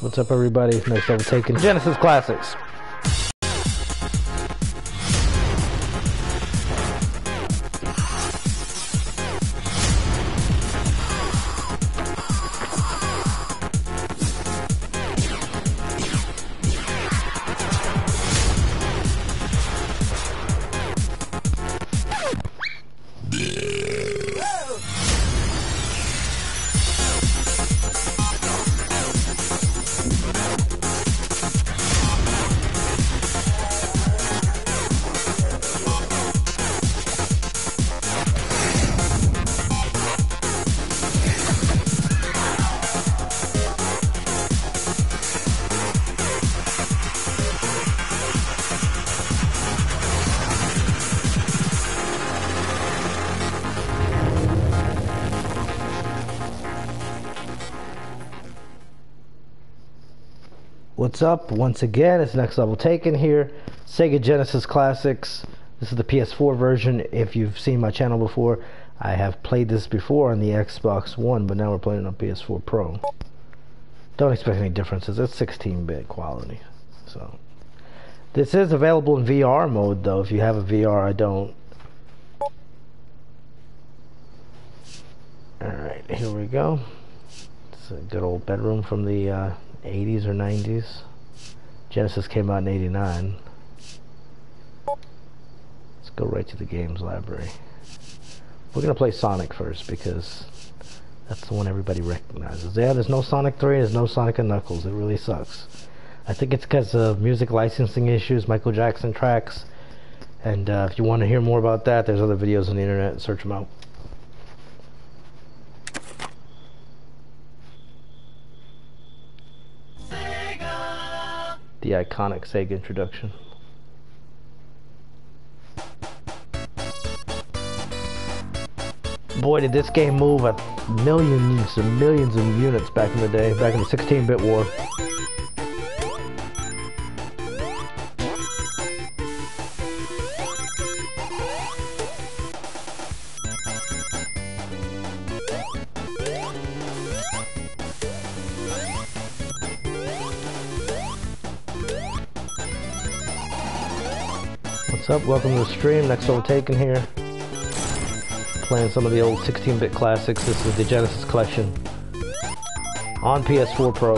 What's up, everybody? Next Level Taken Genesis Classics. Up? Once again, it's Next Level Taken here. Sega Genesis Classics. This is the PS4 version. If you've seen my channel before, I have played this before on the Xbox One, but now we're playing on PS4 Pro. Don't expect any differences. It's 16-bit quality. So, this is available in VR mode, though. If you have a VR, I don't. Alright, here we go. It's a good old bedroom from the uh, 80s or 90s. Genesis came out in 89. Let's go right to the games library. We're going to play Sonic first because that's the one everybody recognizes. Yeah, there's no Sonic 3, there's no Sonic and Knuckles. It really sucks. I think it's because of music licensing issues, Michael Jackson tracks. And uh, if you want to hear more about that, there's other videos on the internet. Search them out. The iconic Sega introduction. Boy, did this game move at millions and millions of units back in the day, back in the 16-bit war. Up? Welcome to the stream. Next Level Taken here. Playing some of the old 16-bit classics. This is the Genesis collection. On PS4 Pro.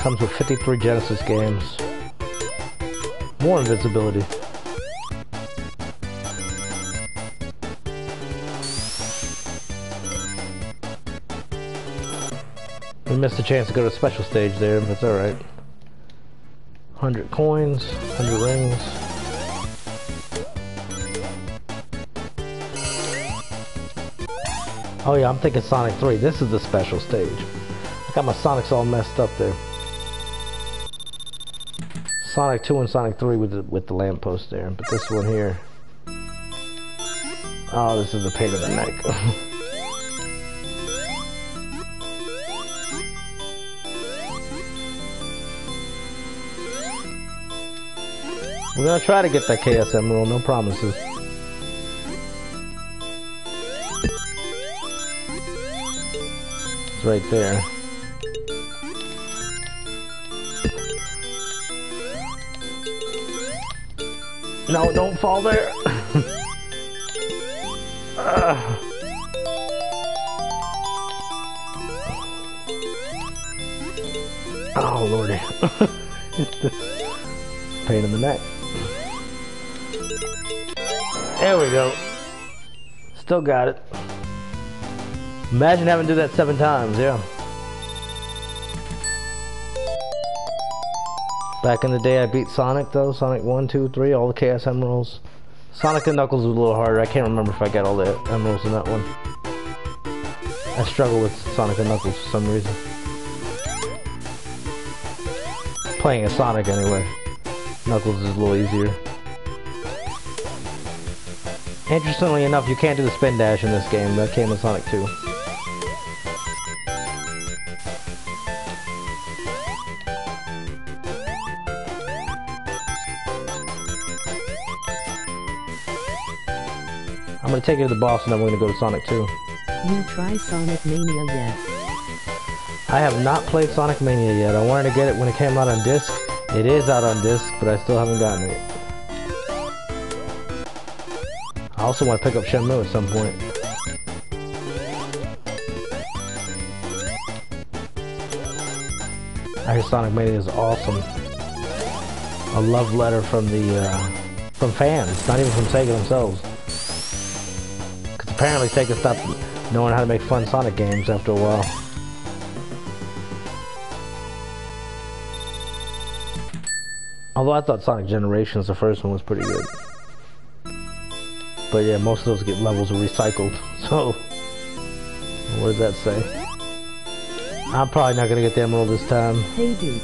Comes with 53 Genesis games. More invisibility. We missed a chance to go to a special stage there, but it's alright. 100 coins, 100 rings. Oh yeah, I'm thinking Sonic 3. This is the special stage. I got my Sonics all messed up there. Sonic 2 and Sonic 3 with the, with the lamppost there. But this one here... Oh, this is the pain in the neck. We're gonna try to get that Chaos Emerald, no promises. Right there. No, don't fall there. uh. Oh lordy. Pain in the neck. There we go. Still got it. Imagine having to do that seven times, yeah. Back in the day, I beat Sonic, though. Sonic 1, 2, 3, all the Chaos Emeralds. Sonic and Knuckles was a little harder. I can't remember if I got all the emeralds in that one. I struggle with Sonic and Knuckles for some reason. Playing as Sonic, anyway. Knuckles is a little easier. Interestingly enough, you can't do the spin dash in this game. That came with Sonic 2. Take it to the boss and then we're gonna go to Sonic 2. You try Sonic Mania yet? I have not played Sonic Mania yet. I wanted to get it when it came out on disc. It is out on disc, but I still haven't gotten it. I also want to pick up Shenmue at some point. I hear Sonic Mania is awesome. A love letter from the uh, from fans, not even from Sega themselves. Apparently Sega stopped knowing how to make fun Sonic games after a while. Although I thought Sonic Generations, the first one, was pretty good. But yeah, most of those get levels are recycled. So, what does that say? I'm probably not gonna get the emerald this time. Hey dude.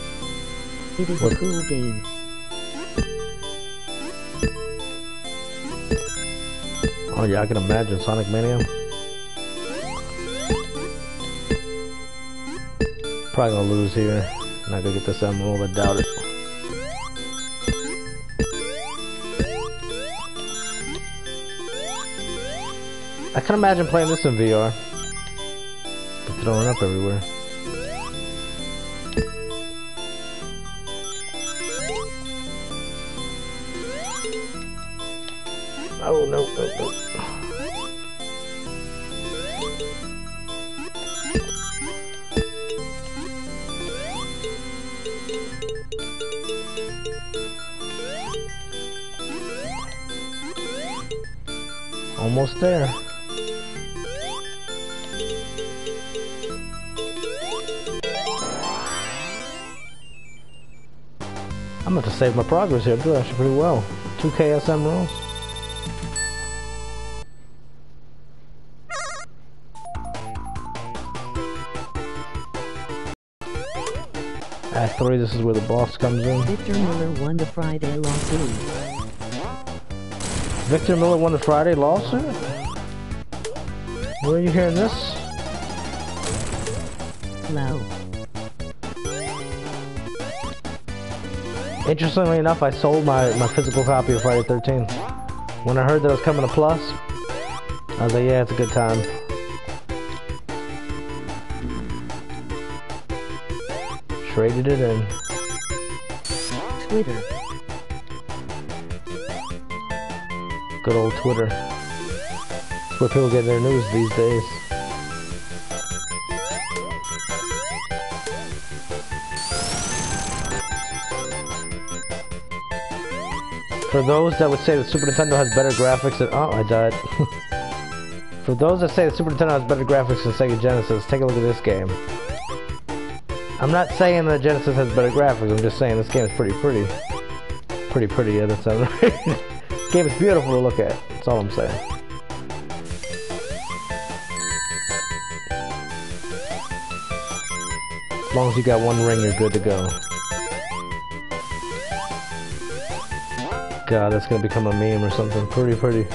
It is What? a cool game. Oh yeah, I can imagine Sonic Mania. Probably gonna lose here. Not gonna get this emerald, I doubt it. I can imagine playing this in VR. Throwing up everywhere. I'm about to save my progress here. Doing actually pretty well. Two Chaos Emeralds. Act 3, this is where the boss comes in. Victor Miller won the Friday lawsuit. Victor Miller won the Friday lawsuit? Where are you hearing this? Low. Interestingly enough, I sold my, my physical copy of Friday 13. When I heard that it was coming to Plus, I was like, yeah, it's a good time. Traded it in. Twitter. Good old Twitter. It's where people get their news these days. For those that would say the Super Nintendo has better graphics than... Oh, I died. For those that say the Super Nintendo has better graphics than Sega Genesis, take a look at this game. I'm not saying that Genesis has better graphics, I'm just saying this game is pretty pretty. Pretty pretty, yeah, that sounds right. game is beautiful to look at, that's all I'm saying. As long as you got one ring, you're good to go. God, that's gonna become a meme or something. Pretty pretty.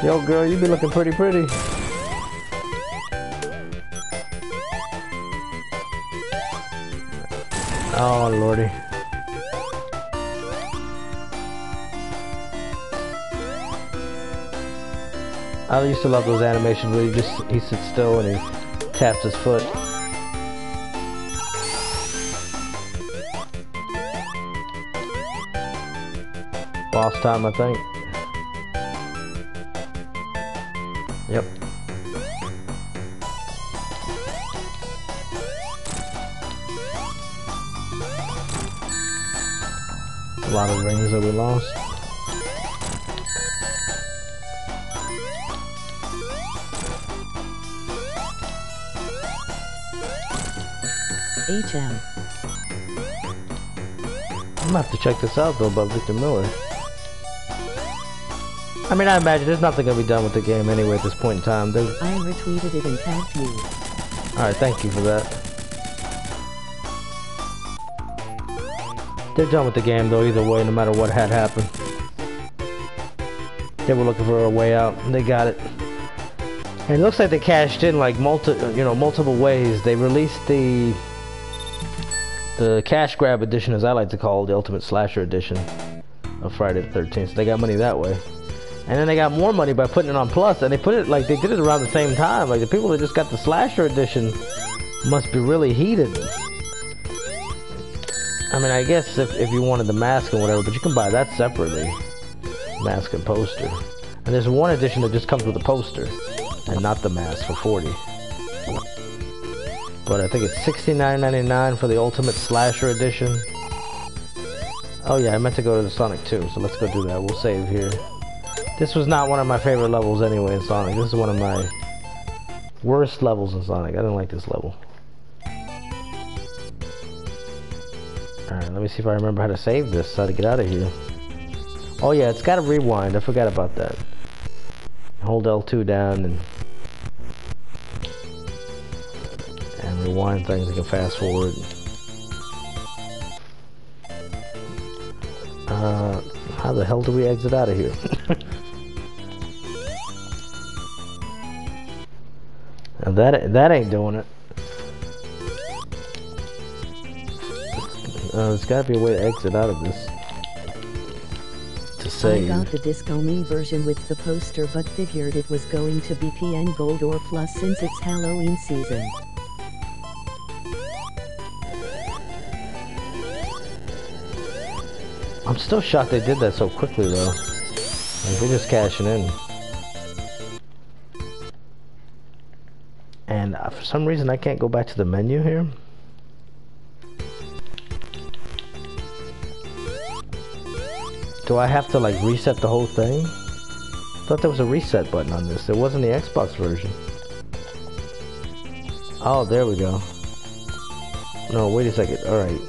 Yo, girl, you be looking pretty pretty. Oh, lordy. I used to love those animations where he just he sits still and he taps his foot. Boss time, I think. Yep. A lot of rings that we lost. HM. I'm gonna have to check this out though about Victor Miller. I mean, I imagine there's nothing gonna be done with the game anyway at this point in time. There's... I retweeted it and tagged you. Alright, thank you for that. They're done with the game though, either way, no matter what had happened. They were looking for a way out, and they got it. And it looks like they cashed in like multi, you know, multiple ways. They released the the cash grab edition, as I like to call it, the Ultimate Slasher edition of Friday the 13th. So they got money that way. And then they got more money by putting it on Plus, and they put it like they did it around the same time. Like the people that just got the Slasher edition must be really heated. I mean, I guess if, if you wanted the mask and whatever, but you can buy that separately. Mask and poster. And there's one edition that just comes with a poster, and not the mask for 40 but I think it's $69.99 for the Ultimate Slasher Edition. Oh yeah, I meant to go to the Sonic 2, so let's go do that. We'll save here. This was not one of my favorite levels anyway in Sonic. This is one of my worst levels in Sonic. I didn't like this level. Alright, let me see if I remember how to save this, how to get out of here. Oh yeah, it's got to rewind. I forgot about that. Hold L2 down and and rewind things. You can fast forward. Uh, how the hell do we exit out of here? that that ain't doing it. Uh, there's got to be a way to exit out of this. To I got the Disco Me version with the poster but figured it was going to be PN Gold or Plus since it's Halloween season. I'm still shocked they did that so quickly though. Like they're just cashing in. And uh, for some reason I can't go back to the menu here. Do I have to like reset the whole thing? Thought there was a reset button on this. It wasn't the Xbox version. Oh, there we go. No, wait a second. Alright.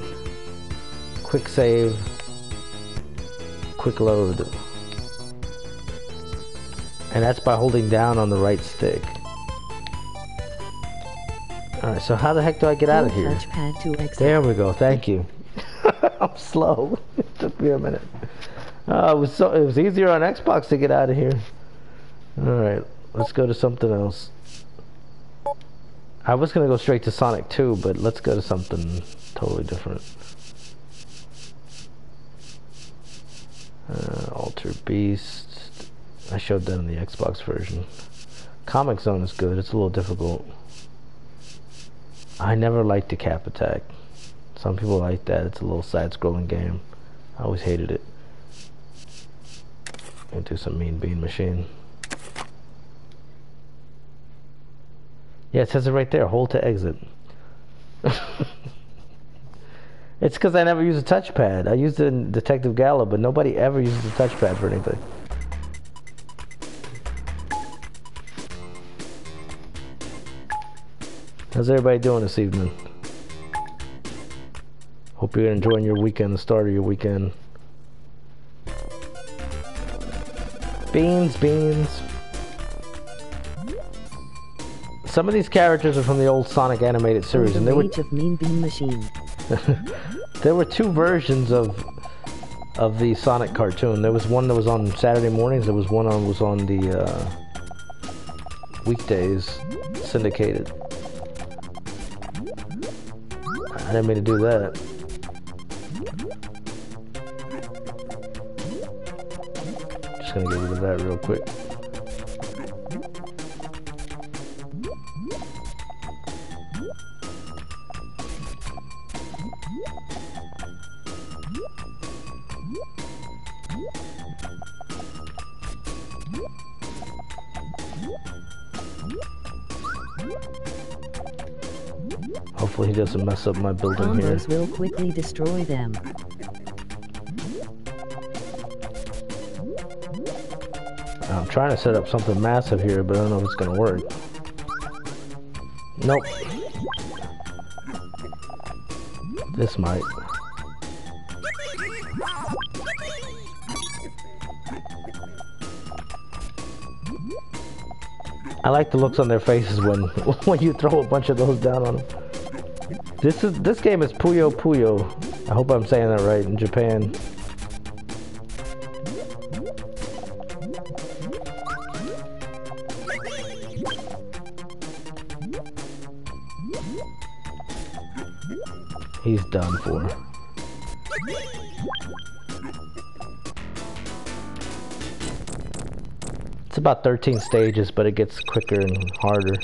Quick save quick load. And that's by holding down on the right stick. Alright, so how the heck do I get out of here? Touchpad to exit. There we go, thank you. I'm slow. it took me a minute. Uh, it was so it was easier on Xbox to get out of here. Alright, let's go to something else. I was gonna go straight to Sonic 2, but let's go to something totally different. Uh, Altered Beast. I showed that in the Xbox version. Comix Zone is good. It's a little difficult. I never liked Decap Attack. Some people like that. It's a little side-scrolling game. I always hated it. Into some Mean Bean Machine. Yeah, it says it right there. Hold to exit. It's because I never use a touchpad. I used it in Detective Gala, but nobody ever uses a touchpad for anything. How's everybody doing this evening? Hope you're enjoying your weekend, the start of your weekend. Beans, beans. Some of these characters are from the old Sonic animated series, the and they were of Mean Bean Machine. there were two versions of of the Sonic cartoon. There was one that was on Saturday mornings. There was one that was on the uh, weekdays, syndicated. I didn't mean to do that. Just gonna get rid of that real quick. Mess up my building here. Combos will quickly destroy them. I'm trying to set up something massive here, but I don't know if it's gonna work. Nope. This might. I like the looks on their faces when when you throw a bunch of those down on them. This is this game is Puyo Puyo. I hope I'm saying that right in Japan. He's done for. It's about 13 stages, but it gets quicker and harder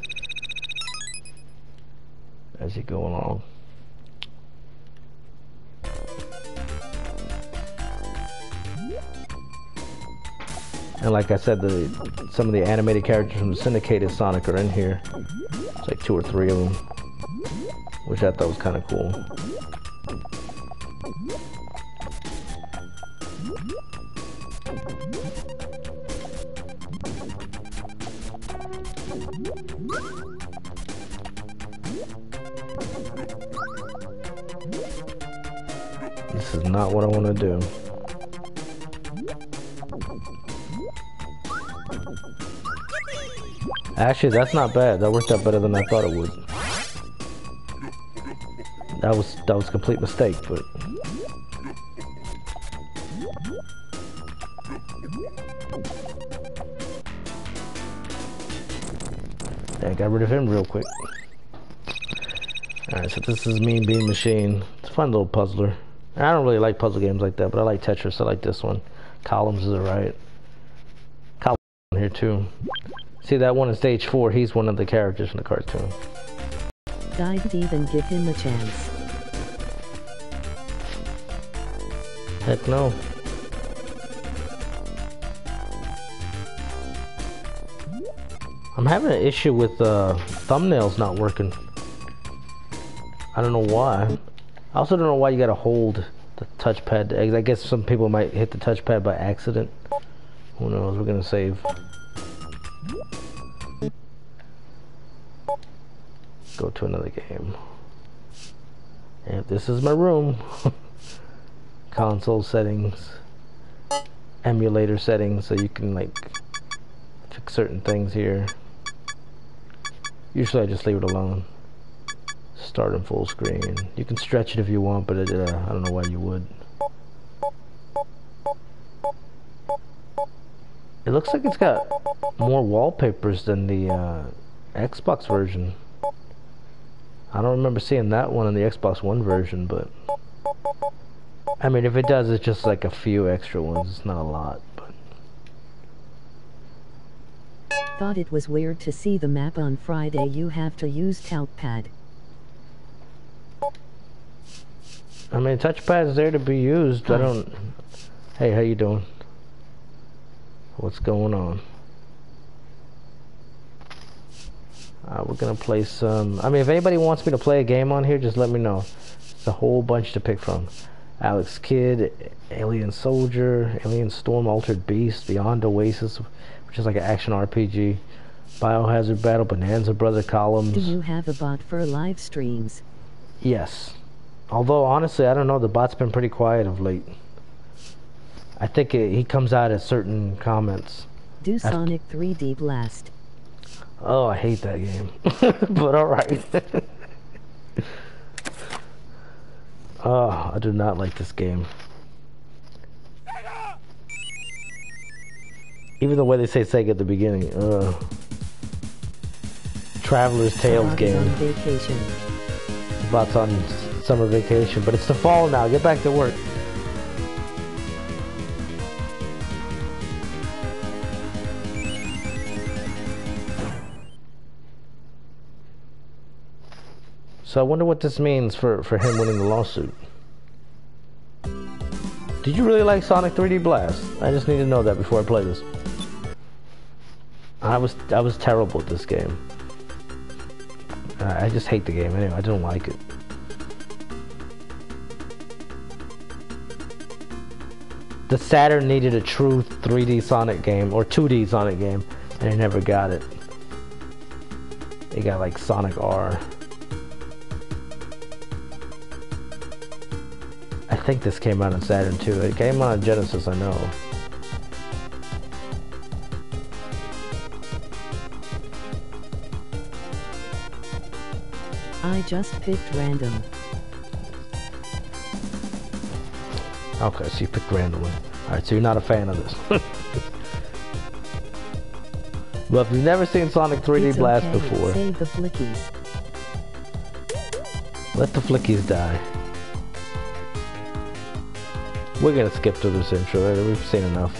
like I said, the some of the animated characters from syndicated Sonic are in here. It's like two or three of them, which I thought was kind of cool. Actually, that's not bad. That worked out better than I thought it would. That was that was a complete mistake, but Yeah, got rid of him real quick. Alright, so this is Mean Bean Machine. It's a fun little puzzler. I don't really like puzzle games like that, but I like Tetris. I like this one. Columns is alright. Columns here too. See that one in stage four? He's one of the characters in the cartoon. Dive deep and give him a chance. Heck no. I'm having an issue with uh, thumbnails not working. I don't know why. I also don't know why you gotta hold the touchpad. I guess some people might hit the touchpad by accident. Who knows? We're gonna save. Go to another game. And this is my room. Console settings. Emulator settings so you can like fix certain things here. Usually I just leave it alone. Start in full screen. You can stretch it if you want, but it, uh, I don't know why you would. It looks like it's got more wallpapers than the uh, Xbox version. I don't remember seeing that one in the Xbox One version, but... I mean, if it does, it's just like a few extra ones. It's not a lot, but... Thought it was weird to see the map on Friday you have to use touchpad. I mean, touchpad's there to be used. I don't... Hey, how you doing? What's going on? Uh, we're gonna play some... I mean, if anybody wants me to play a game on here, just let me know. It's a whole bunch to pick from. Alex Kidd, Alien Soldier, Alien Storm, Altered Beast, Beyond Oasis, which is like an action RPG, Biohazard Battle, Bonanza Brother Columns. Do you have a bot for live streams? Yes. Although, honestly, I don't know. The bot's been pretty quiet of late. I think it, he comes out at certain comments. Do Sonic 3D Blast. Oh, I hate that game. but alright. oh, I do not like this game. Even the way they say Sega at the beginning. Uh, Traveler's Tales game. on vacation. Bot's on summer vacation, but it's the fall now. Get back to work. So I wonder what this means for, for him winning the lawsuit. Did you really like Sonic 3D Blast? I just need to know that before I play this. I was I was terrible at this game. I just hate the game anyway. I don't like it. The Saturn needed a true 3D Sonic game or 2D Sonic game, and it never got it. They got like Sonic R. I think this came out on Saturn too. It came out on Genesis, I know. I just picked random. Okay, so you picked randomly. Alright, so you're not a fan of this. well, if you've never seen Sonic 3D It's Blast okay, before, Save the flickies. let the flickies die. We're gonna skip to this intro. We've seen enough.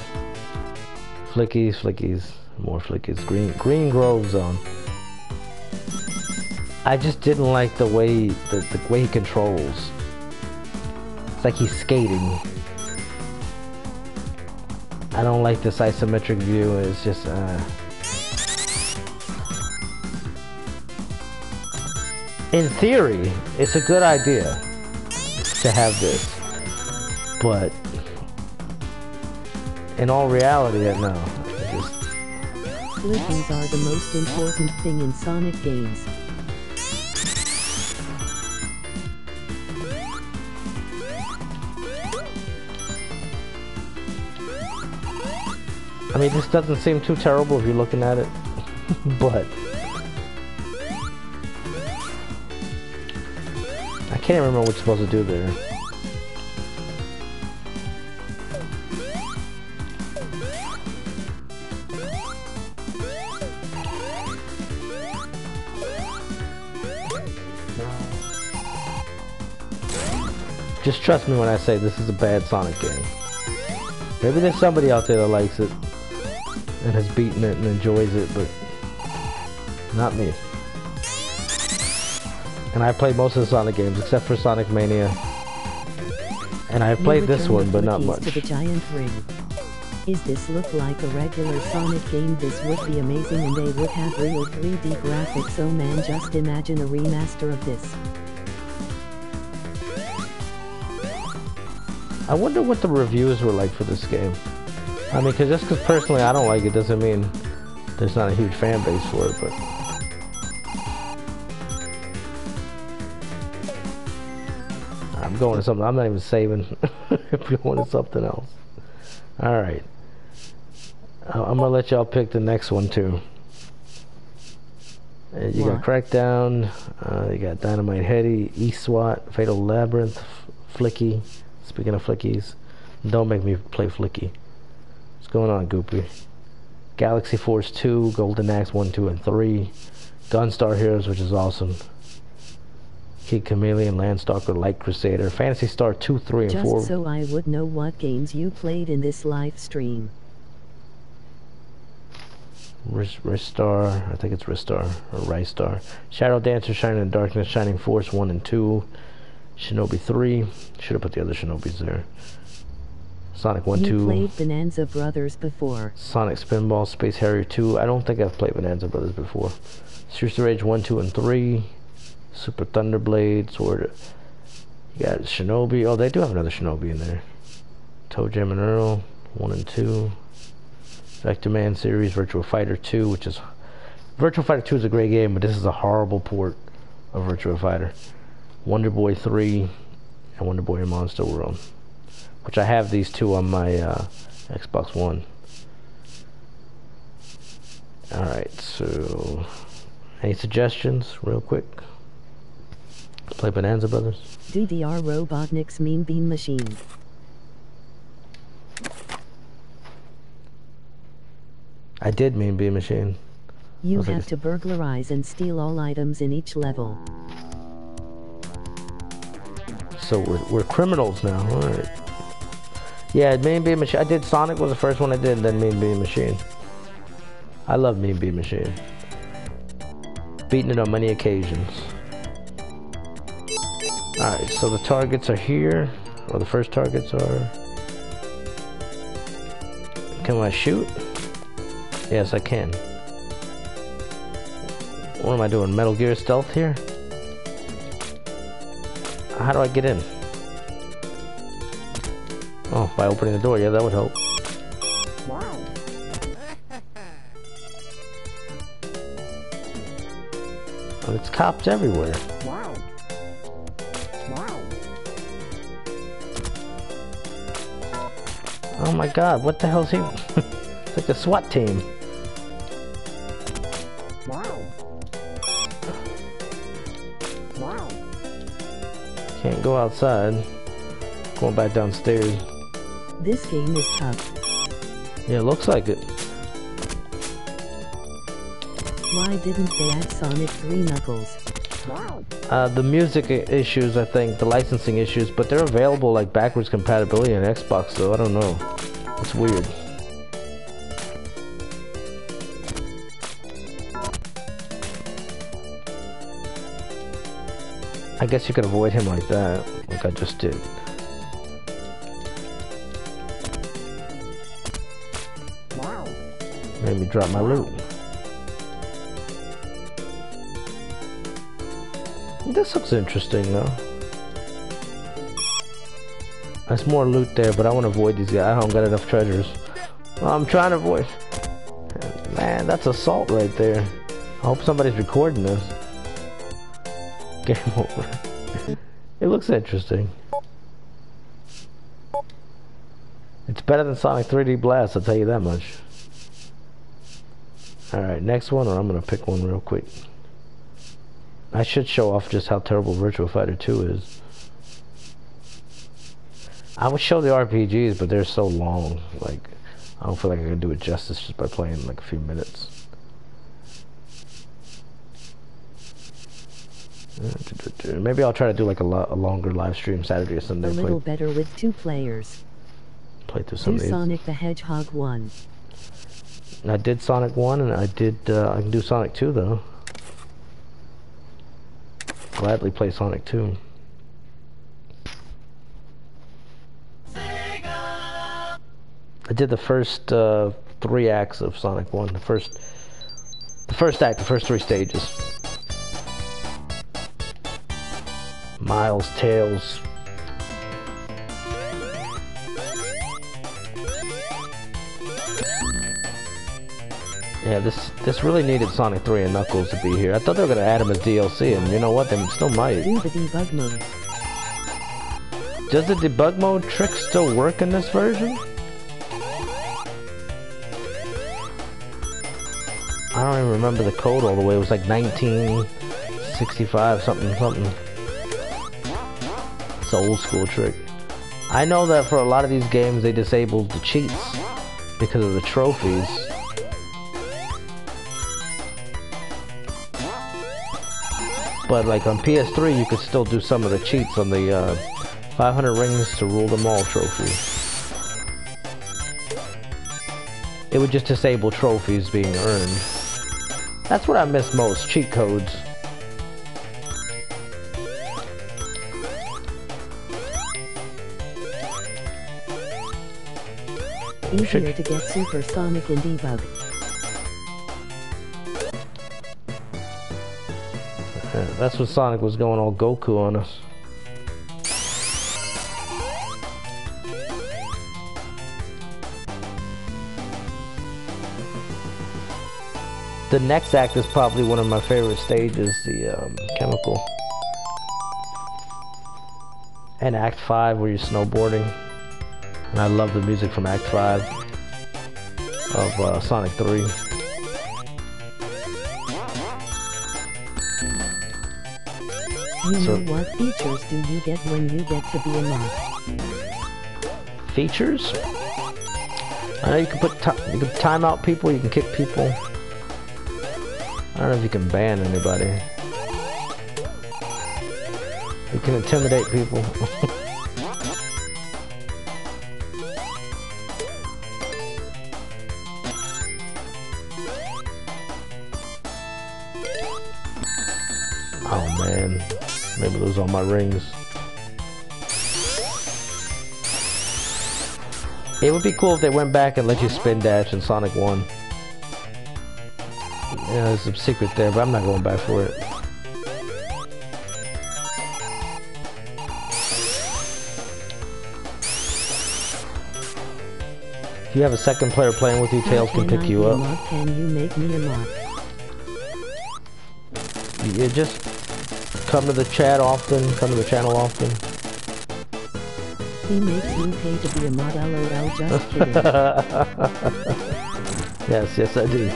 Flickies, flickies. More flickies. Green Green Grove Zone. I just didn't like the way the, the way he controls. It's like he's skating. I don't like this isometric view. It's just uh in theory, it's a good idea to have this, but in all reality, no. Just... Flickies are the most important thing in Sonic games. I mean, this doesn't seem too terrible if you're looking at it, but I can't remember what you're supposed to do there. Trust me when I say this is a bad Sonic game. Maybe there's somebody out there that likes it and has beaten it and enjoys it, but not me. And I played most of the Sonic games except for Sonic Mania. And I have played this one, but not much. To the giant ring. Is this look like a regular Sonic game? This would be amazing and they would have real 3D graphics. Oh man, just imagine a remaster of this. I wonder what the reviews were like for this game. I mean, cause just because personally I don't like it doesn't mean there's not a huge fan base for it, but. I'm going to something. I'm not even saving. I'm going to something else. All right. I'm gonna let y'all pick the next one too. You got Crackdown, uh, you got Dynamite Headdy, E-SWAT, Fatal Labyrinth, Flicky. Speaking of flickies, don't make me play flicky. What's going on, Goopy? Galaxy Force 2, Golden Axe 1, 2, and 3. Gunstar Heroes, which is awesome. Kid Chameleon, Landstalker, Light Crusader, Phantasy Star 2, 3, and Just 4. so I would know what games you played in this live stream. Ristar, I think it's Ristar, or Ristar. Shadow Dancer, Shining in Darkness, Shining Force 1 and 2. Shinobi 3. Should have put the other Shinobis there. Sonic 1, you 2. played Bonanza Brothers before. Sonic Spinball, Space Harrier 2. I don't think I've played Bonanza Brothers before. Streets of Rage 1, 2, and 3. Super Thunderblade, Sword. You got Shinobi. Oh, they do have another Shinobi in there. ToeJam and Earl, 1 and 2. Vectorman series, Virtual Fighter 2, which is. Virtual Fighter 2 is a great game, but this is a horrible port of Virtual Fighter. Wonder Boy 3 and Wonder Boy in Monster World. Which I have these two on my uh, Xbox One. Alright, so any suggestions real quick? Play Bonanza Brothers? Dr. Robotnik's Mean Bean Machine. I did mean Bean Machine. You have to burglarize and steal all items in each level. So we're, we're criminals now. Alright. Yeah, Mean Bean Machine. I did Sonic was the first one I did, then Mean Bean Machine. I love Mean Bean Machine. Beaten it on many occasions. Alright, so the targets are here. Or the first targets are. Can I shoot? Yes, I can. What am I doing? Metal Gear Stealth here? How do I get in? Oh, by opening the door. Yeah, that would help. But it's cops everywhere. Oh my god, what the hell's he? it's like a SWAT team. Go outside. Going back downstairs. This game is tough. Yeah, it looks like it. Why didn't they add Sonic 3 Knuckles? Uh, the music issues, I think, the licensing issues, but they're available like backwards compatibility on Xbox, though. I don't know. It's weird. I guess you could avoid him like that, like I just did. Wow. Made me drop my loot. This looks interesting though. There's more loot there, but I want to avoid these guys. I don't got enough treasures. I'm trying to avoid. Man, that's assault right there. I hope somebody's recording this. Game over. it looks interesting. It's better than Sonic 3D Blast, I'll tell you that much. Alright, next one, or I'm gonna pick one real quick. I should show off just how terrible Virtual Fighter 2 is. I would show the RPGs, but they're so long. Like, I don't feel like I can do it justice just by playing like a few minutes. Maybe I'll try to do like a, lo a longer live stream Saturday or Sunday. A little play, better with two players. Play through some do Sonic the Hedgehog 1. I did Sonic 1 and I did, uh, I can do Sonic 2 though. Gladly play Sonic 2. I did the first uh, three acts of Sonic 1. The first, the first act, the first three stages. Miles, Tails. Yeah, this this really needed Sonic 3 and Knuckles to be here. I thought they were gonna add him as DLC, and you know what? They still might. Do the debug mode. Does the debug mode trick still work in this version? I don't even remember the code all the way. It was like 1965 something something. It's an old school trick. I know that for a lot of these games they disabled the cheats because of the trophies. But like on PS3 you could still do some of the cheats on the uh, 500 rings to rule them all trophy. It would just disable trophies being earned. That's what I miss most, cheat codes. Easier to get Super Sonic and debug. That's what Sonic was going all Goku on us. The next act is probably one of my favorite stages, the um, chemical. And Act 5 where you're snowboarding. And I love the music from Act 5 of uh, Sonic 3. You so, what features do you get when you get to be a mod? Features? I know you can put you can time out people, you can kick people. I don't know if you can ban anybody. You can intimidate people. lose all my rings. It would be cool if they went back and let you spin dash in Sonic 1. Yeah, there's some secret there, but I'm not going back for it. If you have a second player playing with you, Tails can, pick you up. Can you make me a mod? Just come to the chat often, come to the channel often. He makes you pay to be a mod, lol, just kidding. yes, yes I do.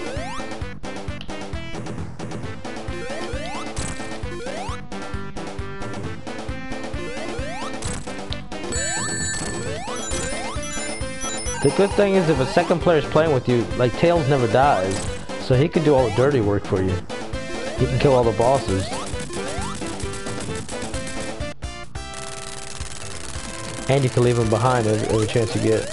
The good thing is if a second player is playing with you, like Tails never dies, so he can do all the dirty work for you. He can kill all the bosses. And you can leave him behind every, every chance you get.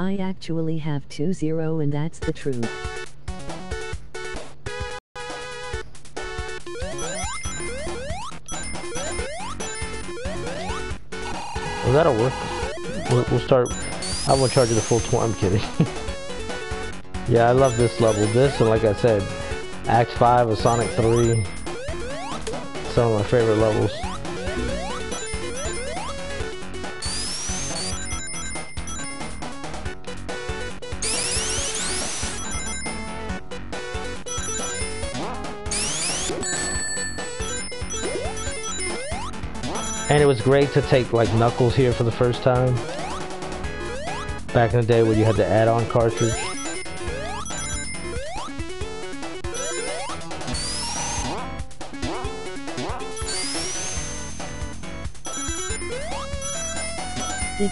I actually have 2-0 and that's the truth. Well, that'll work. We'll, we'll start. I won't charge you the full 20. I'm kidding. yeah, I love this level. This, and like I said, Act 5 of Sonic 3. Some of my favorite levels. And it was great to take like Knuckles here for the first time. Back in the day when you had the add-on cartridge.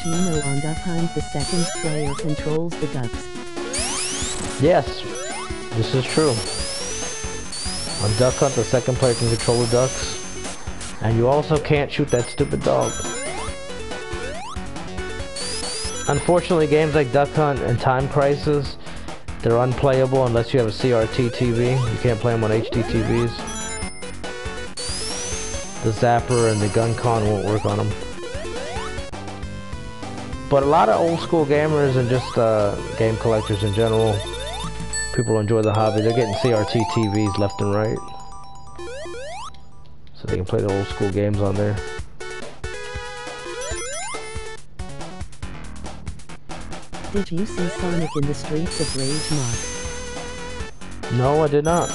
On Duck Hunt the second player controls the ducks? Yes, this is true. On Duck Hunt the second player can control the ducks. And you also can't shoot that stupid dog. Unfortunately, games like Duck Hunt and Time Crisis, they're unplayable unless you have a CRT TV. You can't play them on HD TVs. The Zapper and the GunCon won't work on them. But a lot of old school gamers and just uh, game collectors in general, people enjoy the hobby. They're getting CRT TVs left and right so they can play the old school games on there. Did you see Sonic in the Streets of Rage mod? No, I did not.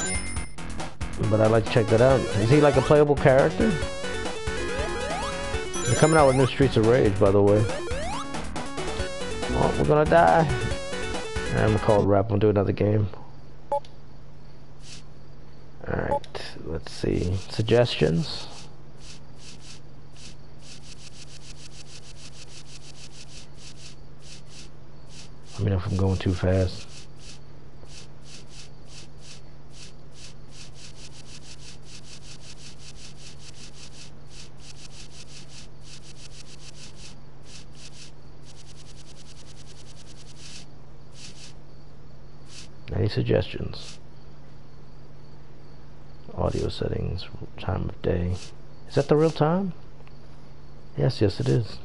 But I'd like to check that out. Is he like a playable character? They're coming out with new Streets of Rage, by the way. Oh, we're gonna die. I'm gonna call it wrap. We'll do another game. Alright, let's see. Suggestions? Let me know if I'm going too fast. Any suggestions? audio settings, time of day. Is that the real time? Yes, yes it is.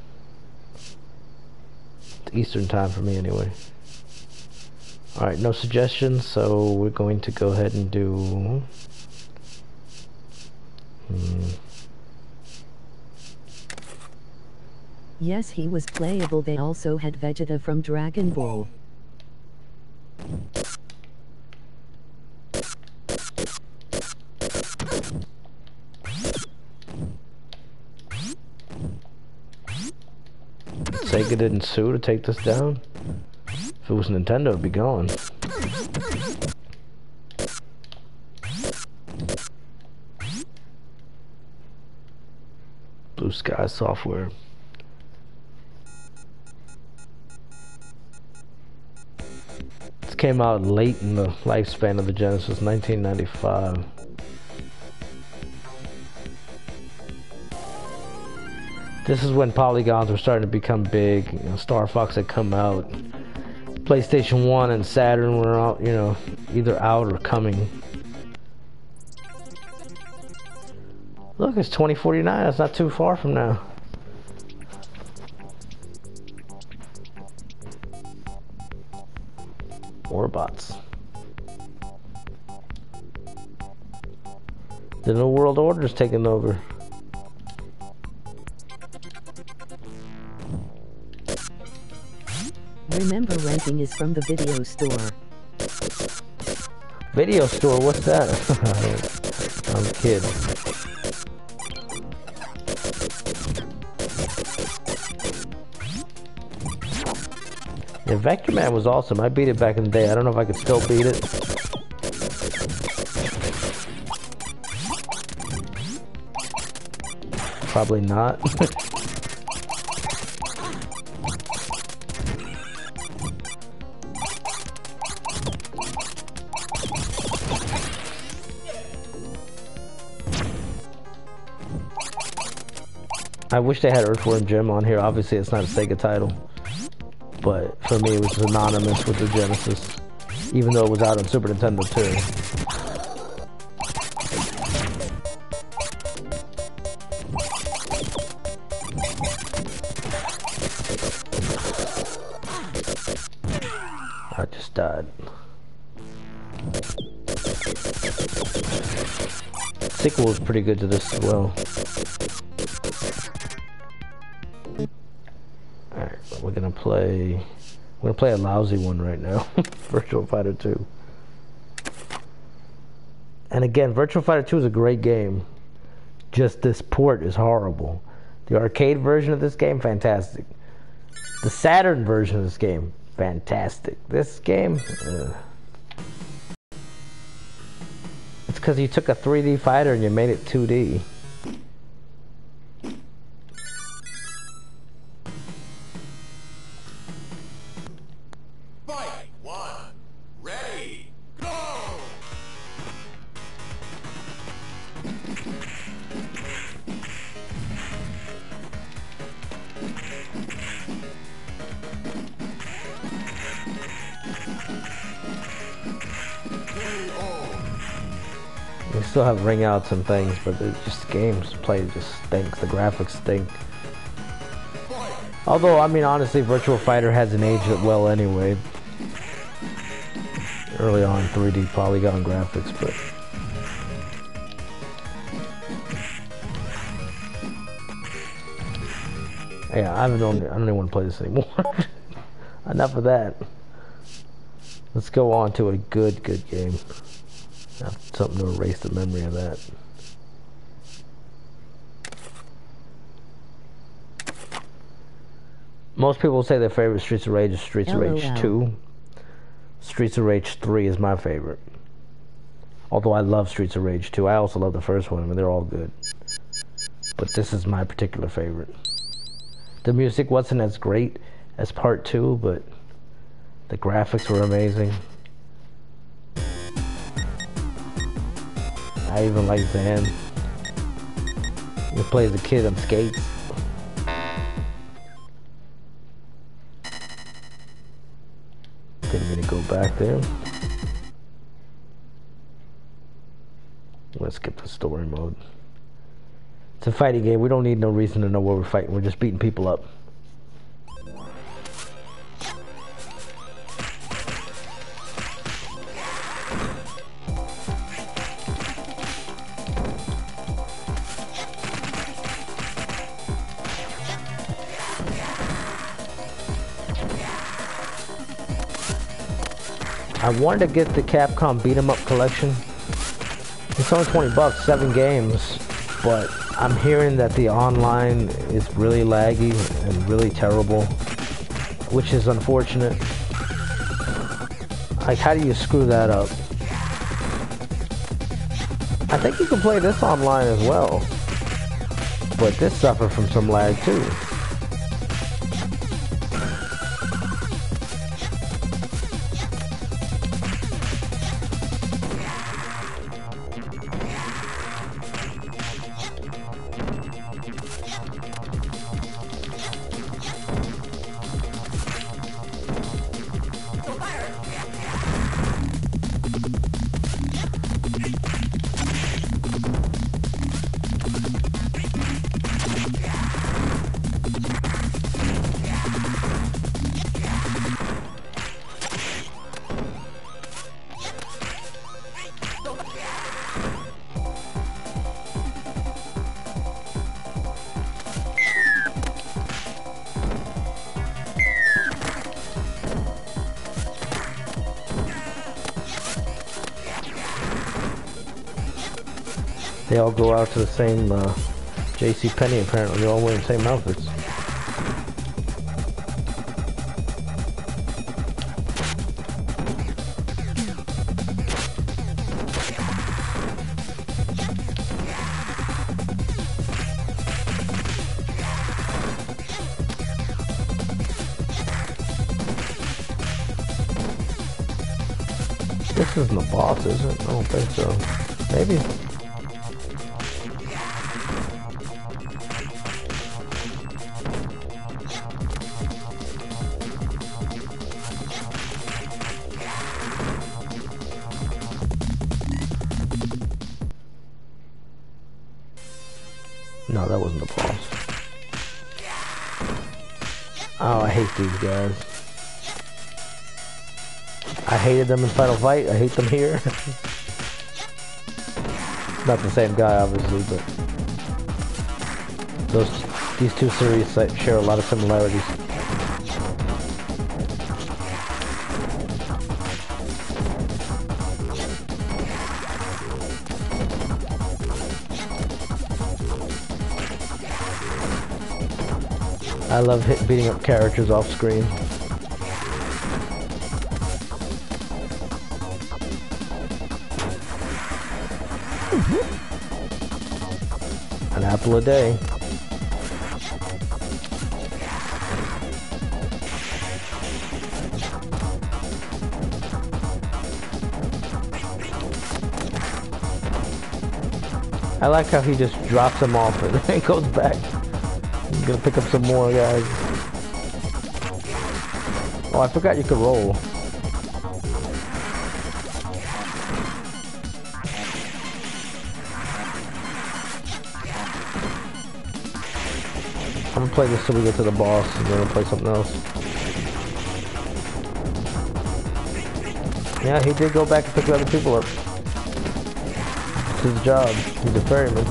It's Eastern time for me anyway. Alright, no suggestions, so we're going to go ahead and do... Hmm. Yes, he was playable. They also had Vegeta from Dragon Ball. Sega didn't sue to take this down? If it was Nintendo, it'd be gone. Blue Sky Software. This came out late in the lifespan of the Genesis, 1995. This is when polygons were starting to become big. You know, Star Fox had come out. PlayStation 1 and Saturn were out, you know, either out or coming. Look, it's 2049. That's not too far from now. Warbots. The New World Order's taking over. Remember renting is from the video store. Video store? What's that? I'm a kid. Yeah, Vectorman was awesome. I beat it back in the day. I don't know if I could still beat it. Probably not. I wish they had Earthworm Jim on here. Obviously, it's not a Sega title. but for me it was synonymous with the Genesis, even though it was out on Super Nintendo too. I just died. Sequel was pretty good to this as well. Play... We're gonna play a lousy one right now. Virtua Fighter 2. And again, Virtua Fighter 2 is a great game. Just this port is horrible. The arcade version of this game, fantastic. The Saturn version of this game, fantastic. This game, uh, it's because you took a 3D fighter and you made it 2D. Still have ring outs and things, but it's just games played just stinks. The graphics stink. Although, I mean, honestly, Virtua Fighter hasn't aged well anyway. Early on, 3D polygon graphics, but. Yeah, I don't. I don't even want to play this anymore. Enough of that. Let's go on to a good, good game something to erase the memory of that. Most people say their favorite Streets of Rage is Streets of Rage 2. Streets of Rage 3 is my favorite. Although I love Streets of Rage 2. I also love the first one. I mean, they're all good. But this is my particular favorite. The music wasn't as great as part 2, but the graphics were amazing. I even like Zan. He plays a kid on skates. Didn't to go back there. Let's skip the story mode. It's a fighting game. We don't need no reason to know where we're fighting. We're just beating people up. I wanted to get the Capcom Beat 'em Up collection. It's only 20 bucks, seven games, but I'm hearing that the online is really laggy and really terrible, which is unfortunate. Like, how do you screw that up? I think you can play this online as well, but this suffered from some lag too. All go out to the same uh, J.C. Penney apparently. They're all wearing the same outfits. This isn't the boss, is it? I don't think so. Maybe. Hated them in Final Fight. I hate them here. Not the same guy, obviously, but those these two series share a lot of similarities. I love hit, beating up characters off screen. A day. I like how he just drops them off and then goes back. Gonna pick up some more guys. Oh, I forgot you could roll. Play this till we get to the boss and then I'll play something else. Yeah, he did go back and pick other people up his job. He's a ferryman.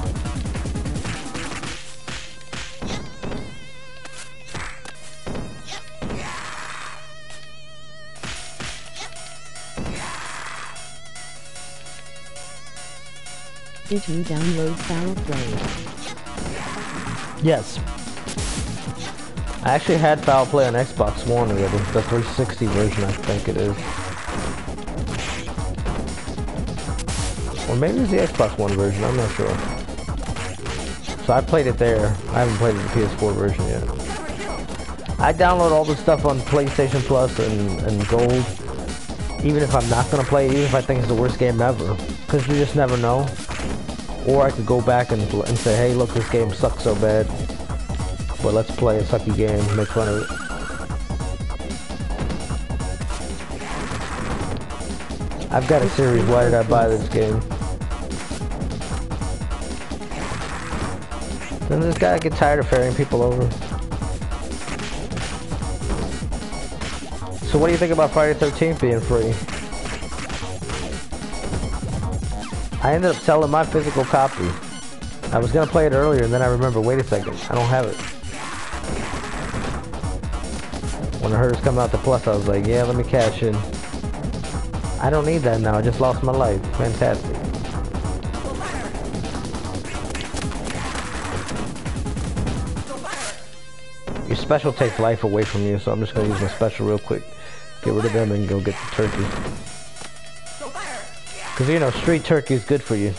Did you download Foul Play? Yes. I actually had Foul Play on Xbox One already. The 360 version, I think it is. Or maybe it's the Xbox One version, I'm not sure. So I played it there. I haven't played the PS4 version yet. I download all the stuff on PlayStation Plus and, and Gold. Even if I'm not to play it, even if I think it's the worst game ever. Because you just never know. Or I could go back and, and say, hey, look, this game sucks so bad. But let's play a sucky game, make fun of it. I've got a series, why did I buy this game? Then this guy get tired of ferrying people over. So what do you think about Friday 13th being free? I ended up selling my physical copy. I was gonna play it earlier and then I remember, wait a second, I don't have it. When I heard it's coming out the plus, I was like, yeah, let me cash in. I don't need that now, I just lost my life. Fantastic. Your special takes life away from you, so I'm just gonna use my special real quick. Get rid of them and go get the turkey. Because, you know, street turkey is good for you.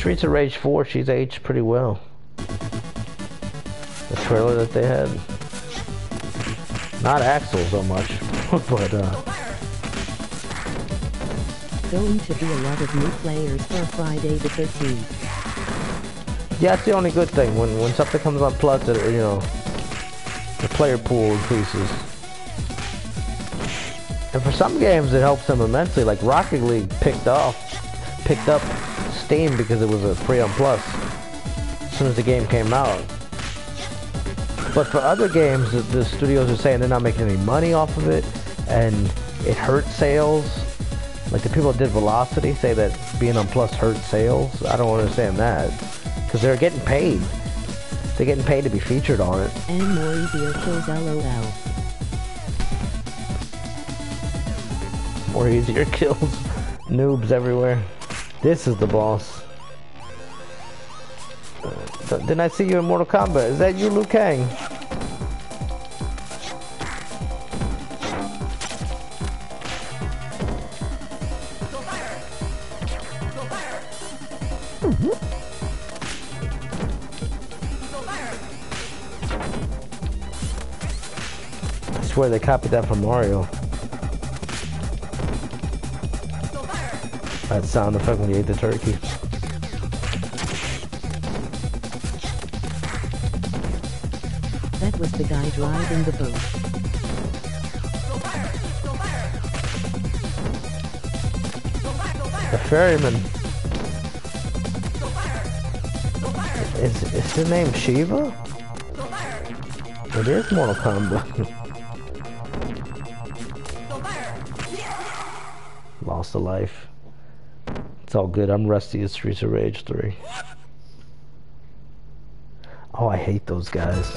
Streets of Rage 4, she's aged pretty well. The trailer that they had. Not Axel so much, but uh... Going to be a lot of new players for Friday the 13th. Yeah, that's the only good thing. When when something comes on Plus, it, you know, the player pool increases. And for some games, it helps them immensely. Like Rocket League picked off, picked up Steam because it was a free on Plus as soon as the game came out. But for other games, the, the studios are saying they're not making any money off of it, and it hurts sales. Like the people that did Velocity say that being on Plus hurts sales. I don't understand that because they're getting paid. They're getting paid to be featured on it. And more easier kills LOL. More easier kills. Noobs everywhere. This is the boss. Uh, didn't I see you in Mortal Kombat? Is that you, Liu Kang? Swear they copied that from Mario. That sound effect when you ate the turkey. That was the guy driving the boat. The ferryman. Is, is his name Shiva? It is Mortal Kombat. Lost life. It's all good. I'm rusty as Streets of Rage 3. Oh, I hate those guys.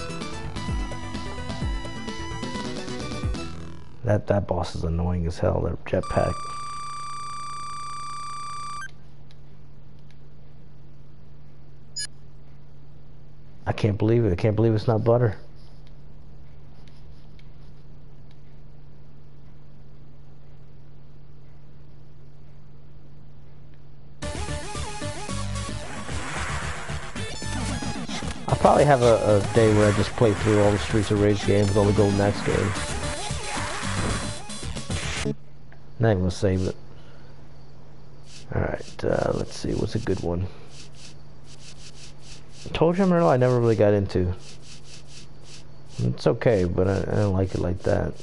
That that boss is annoying as hell. That jetpack. I can't believe it. I can't believe it's not butter. Probably have a, a day where I just play through all the Streets of Rage games, all the Golden Axe games. Not even gonna save it. Alright, uh, let's see, what's a good one? ToeJam Earl I never really got into. It's okay, but I, I don't like it like that.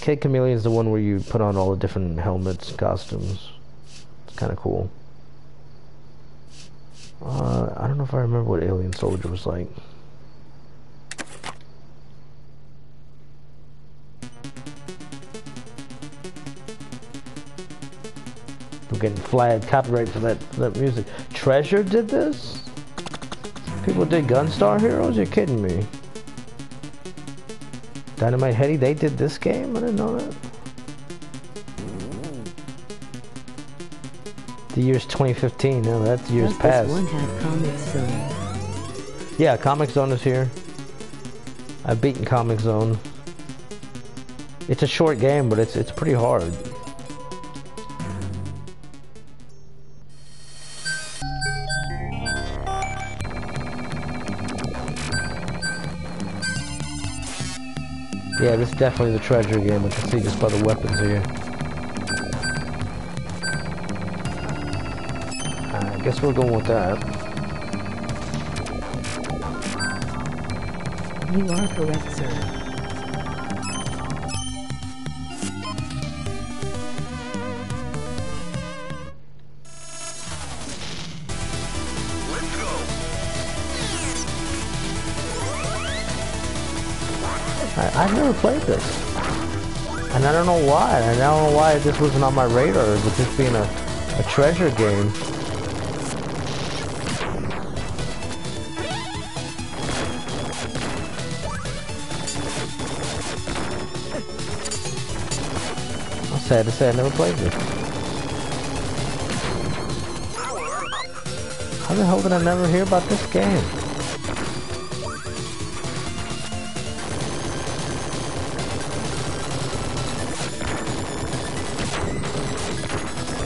Kid Chameleon is the one where you put on all the different helmets, costumes. It's kind of cool. Uh, I don't know if I remember what Alien Soldier was like. We're getting flagged copyright for that, for that music. Treasure did this? People did Gunstar Heroes? You're kidding me. Dynamite Headdy, they did this game? I didn't know that. The year's 2015. No, that's years Does past. this one have Comix Zone? Yeah, Comix Zone is here. I've beaten Comix Zone. It's a short game, but it's it's pretty hard. Yeah, this is definitely the treasure game. I can see just by the weapons here. Guess we're going with that. You are correct, sir. I, I've never played this. And I don't know why. And I don't know why this wasn't on my radar with this being a, a treasure game. Sad to say I never played this. How the hell did I never hear about this game?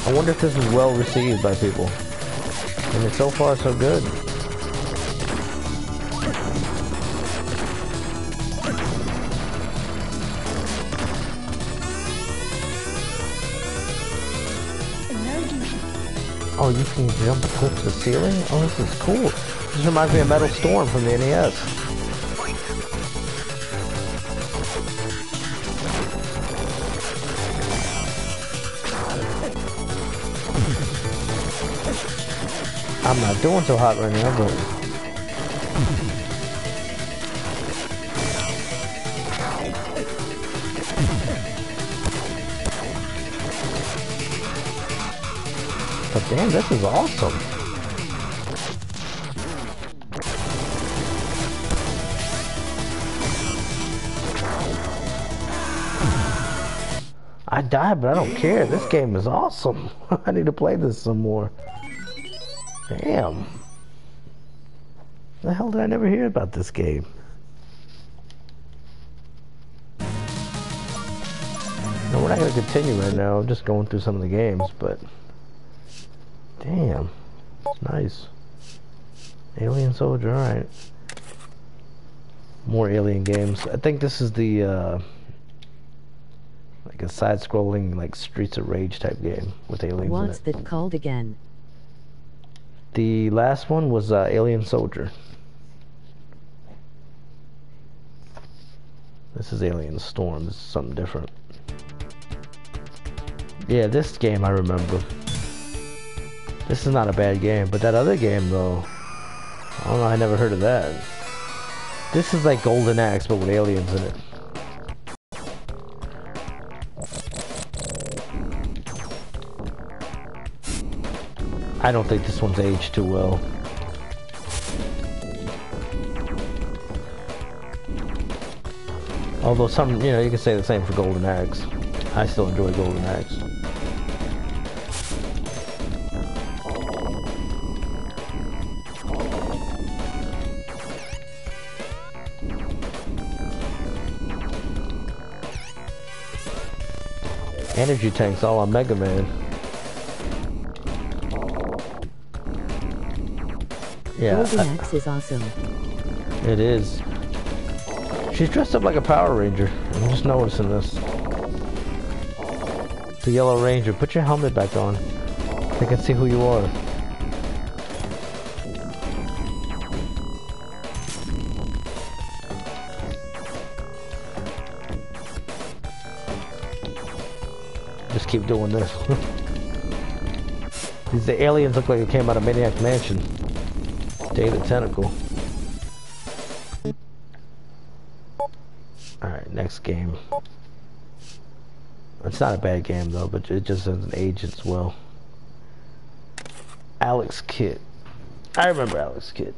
I wonder if this is well received by people. And it's so far so good. Oh, you can jump to the ceiling? Oh, this is cool. This reminds me of Metal Storm from the NES. I'm not doing so hot right now, but damn, this is awesome. I died, but I don't care. This game is awesome. I need to play this some more. Damn. The hell did I never hear about this game? No, we're not going to continue right now. I'm just going through some of the games, but... Damn. Nice. Alien Soldier, alright. More alien games. I think this is the uh, like a side-scrolling like Streets of Rage type game with aliens What's in it. that called again? The last one was uh, Alien Soldier. This is Alien Storm. This is something different. Yeah, this game I remember. This is not a bad game, but that other game though, I don't know. I never heard of that. This is like Golden Axe, but with aliens in it. I don't think this one's aged too well. Although some, you know, you can say the same for Golden Axe. I still enjoy Golden Axe. Energy tanks all on Mega Man. Yeah, Golden Axe is awesome. it is. She's dressed up like a Power Ranger. I'm just noticing this. The Yellow Ranger. Put your helmet back on. They can see who you are. Doing this. These the aliens look like they came out of Maniac Mansion. David Tentacle. Alright, next game. It's not a bad game though, but it just doesn't age as well. Alex Kidd. I remember Alex Kidd.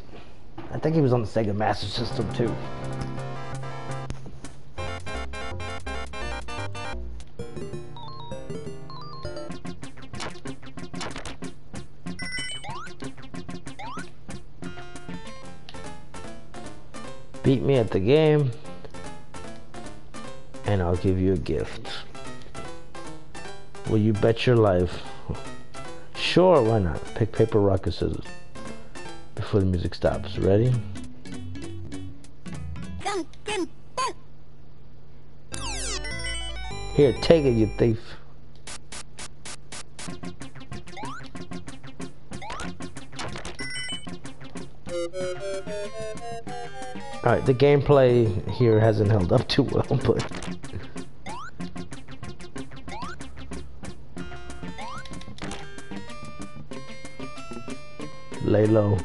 I think he was on the Sega Master System too. Beat me at the game, and I'll give you a gift. Will you bet your life? Sure, why not? Pick paper, rock, or scissors. Before the music stops. Ready? Here, take it, you thief. Alright, the gameplay here hasn't held up too well, but... Lay low.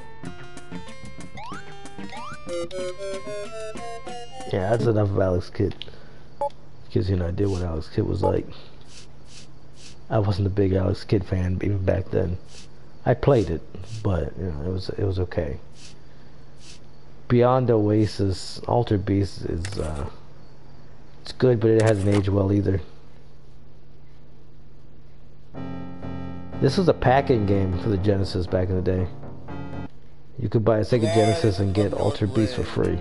Yeah, that's enough of Alex Kidd. Gives you an idea what Alex Kidd was like. I wasn't a big Alex Kidd fan even back then. I played it, but you know, it was it was okay. Beyond Oasis, Altered Beast is uh, it's good, but it hasn't aged well either. This was a packing game for the Genesis back in the day. You could buy a Sega Genesis and get Altered Beast for free.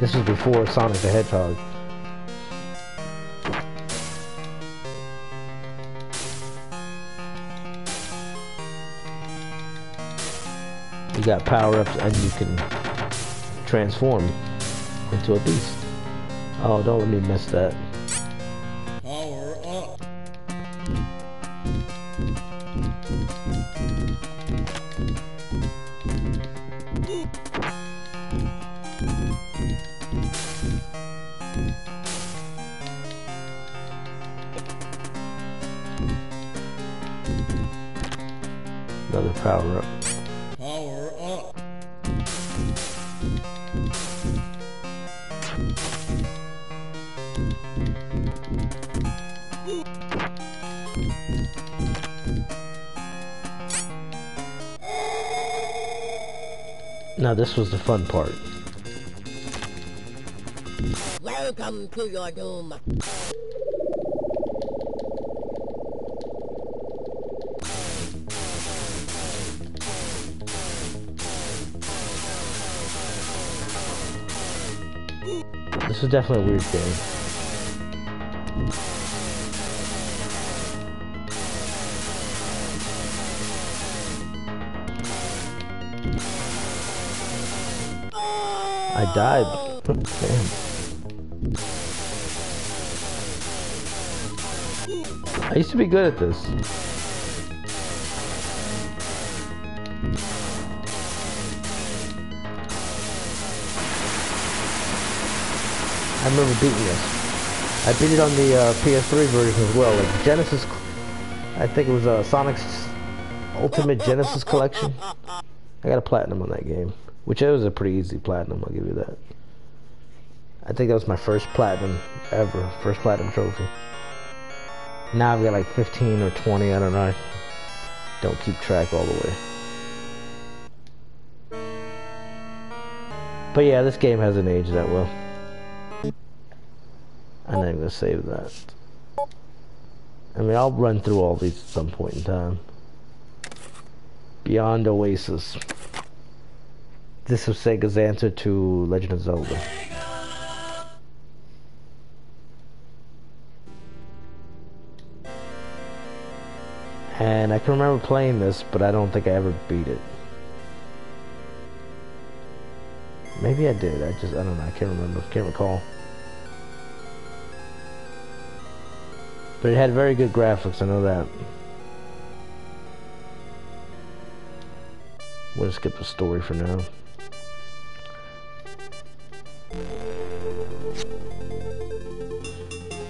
This was before Sonic the Hedgehog. You got power-ups and you can transform into a beast. Oh, don't let me miss that. Was the fun part. Welcome to your doom. This is definitely a weird game. I died. I used to be good at this. I remember beating this. I beat it on the uh, PS3 version as well, like Genesis. I think it was uh, Sonic's Ultimate Genesis Collection. I got a platinum on that game, which was a pretty easy platinum. I'll give you that. I think that was my first platinum ever, first platinum trophy. Now I've got like 15 or 20. I don't know. I don't keep track all the way. But yeah, this game hasn't aged that well. I'm not gonna save that. I mean, I'll run through all these at some point in time. Beyond Oasis. This was Sega's answer to Legend of Zelda. And I can remember playing this, but I don't think I ever beat it. Maybe I did. I just, I don't know. I can't remember. Can't recall. But it had very good graphics, I know that. We'll skip the story for now.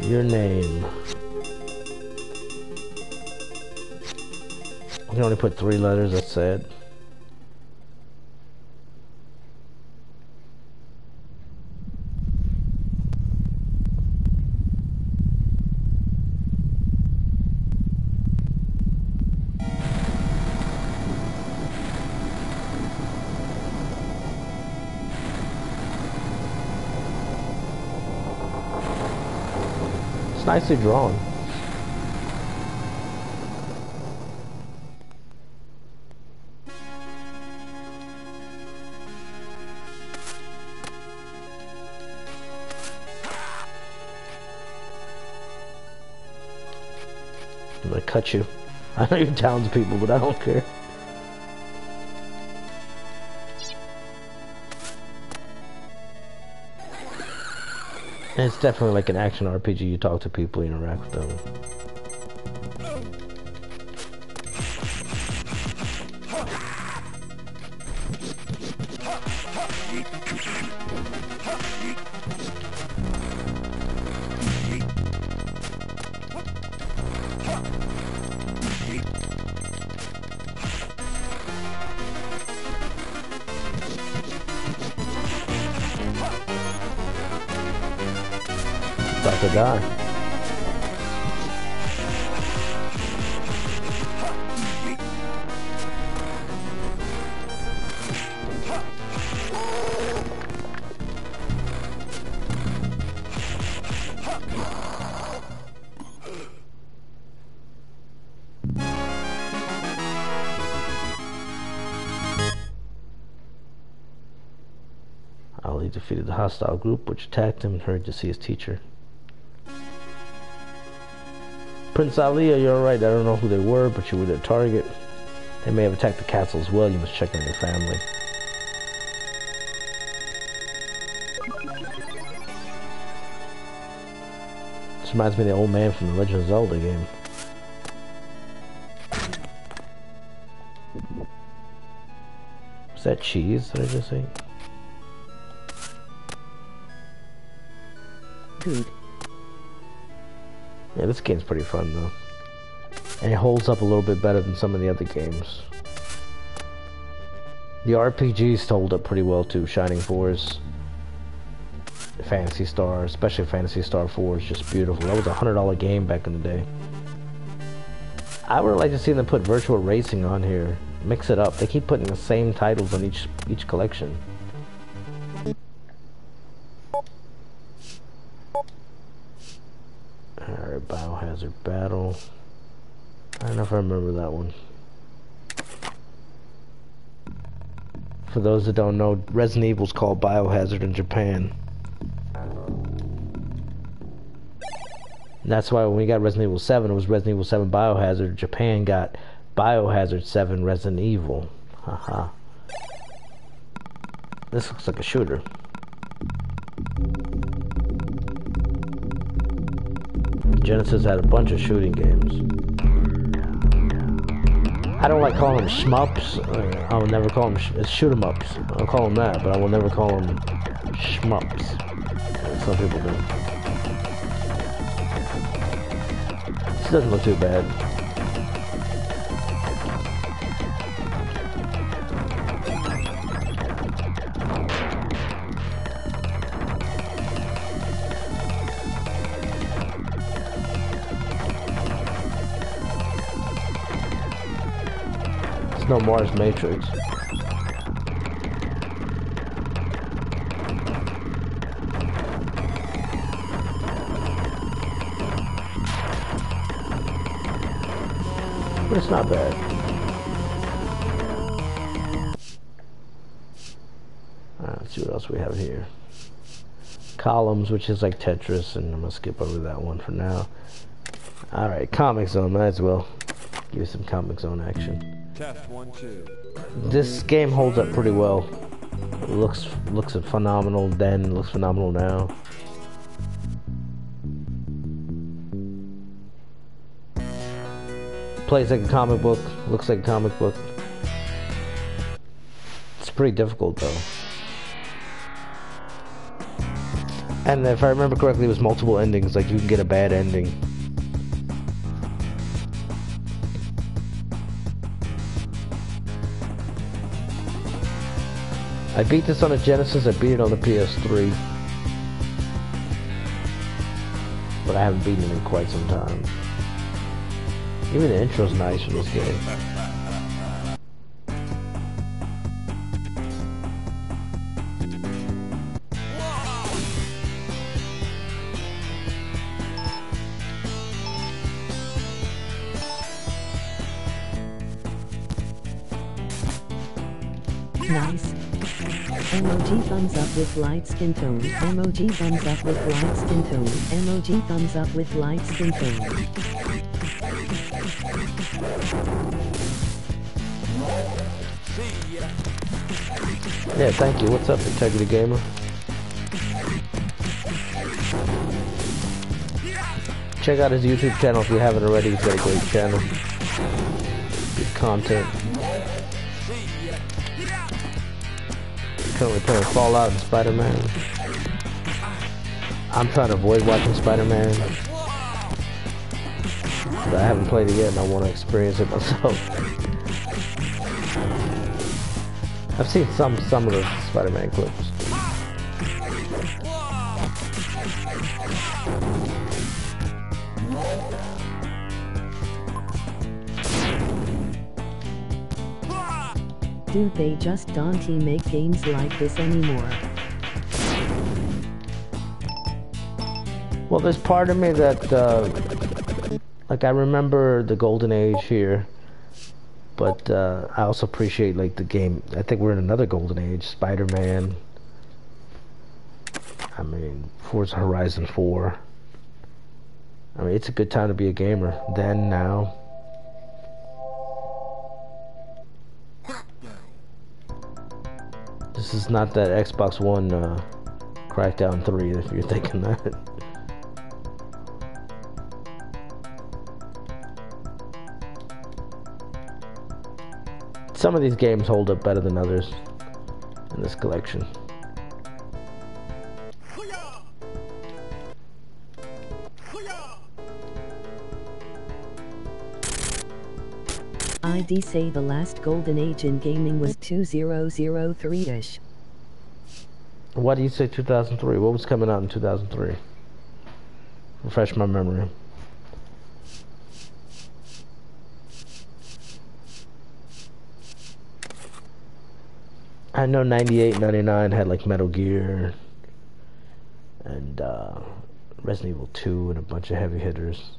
Your name. You can only put three letters, that's sad. Nicely drawn. I'm gonna cut you. I know you're townspeople, but I don't care. And it's definitely like an action RPG. You talk to people, you interact with them. Like a guy. Ali defeated the hostile group which attacked him and hurried to see his teacher. Prince Ali, you're alright. I don't know who they were, but you were their target. They may have attacked the castle as well. You must check on your family. This reminds me of the old man from the Legend of Zelda game. Was that cheese? Did I just say? Good. Yeah, this game's pretty fun though. And it holds up a little bit better than some of the other games. The RPGs hold up pretty well too. Shining Force, Phantasy Star, especially Phantasy Star 4 is just beautiful. That was a hundred dollar game back in the day. I would like to see them put Virtua Racing on here. Mix it up. They keep putting the same titles on each each collection. Alright, Biohazard Battle. I don't know if I remember that one. For those that don't know, Resident Evil's called Biohazard in Japan. And that's why when we got Resident Evil 7, it was Resident Evil 7 Biohazard. Japan got Biohazard 7 Resident Evil. Haha. This looks like a shooter. Genesis had a bunch of shooting games. I don't like calling them shmups. Uh, I will never call them sh shoot 'em ups. I'll call them that, but I will never call them shmups. Some people do. This doesn't look too bad. No Mars Matrix. But it's not bad. Alright, let's see what else we have here. Columns, which is like Tetris, and I'm gonna skip over that one for now. Alright, Comix Zone, might as well give you some Comix Zone action. Test one, two. This game holds up pretty well. Looks looks phenomenal then, looks phenomenal now. Plays like a comic book, looks like a comic book. It's pretty difficult though. And if I remember correctly, it was multiple endings, like you can get a bad ending. I beat this on a Genesis, I beat it on the PS3. But I haven't beaten it in quite some time. Even the intro's nice for this game. With light skin tone. Emoji thumbs up with light skin tone. Emoji thumbs up with light skin tone. Yeah, thank you. What's up, Integrity Gamer? Check out his YouTube channel if you haven't already. He's got a great channel. Good content. I'm currently playing Fallout and Spider-Man. I'm trying to avoid watching Spider-Man. But I haven't played it yet and I want to experience it myself. I've seen some some of the Spider-Man clips. Do they just don't make games like this anymore? Well, there's part of me that, uh, like, I remember the golden age here, but uh, I also appreciate like the game. I think we're in another golden age. Spider-Man. I mean, Forza Horizon 4. I mean, it's a good time to be a gamer. Then, now. This is not that Xbox One uh, Crackdown 3 if you're thinking that. Some of these games hold up better than others in this collection. ID say the last golden age in gaming was 2003-ish. Why do you say 2003? What was coming out in 2003? Refresh my memory. I know 98, 99 had like Metal Gear and uh, Resident Evil 2 and a bunch of heavy hitters.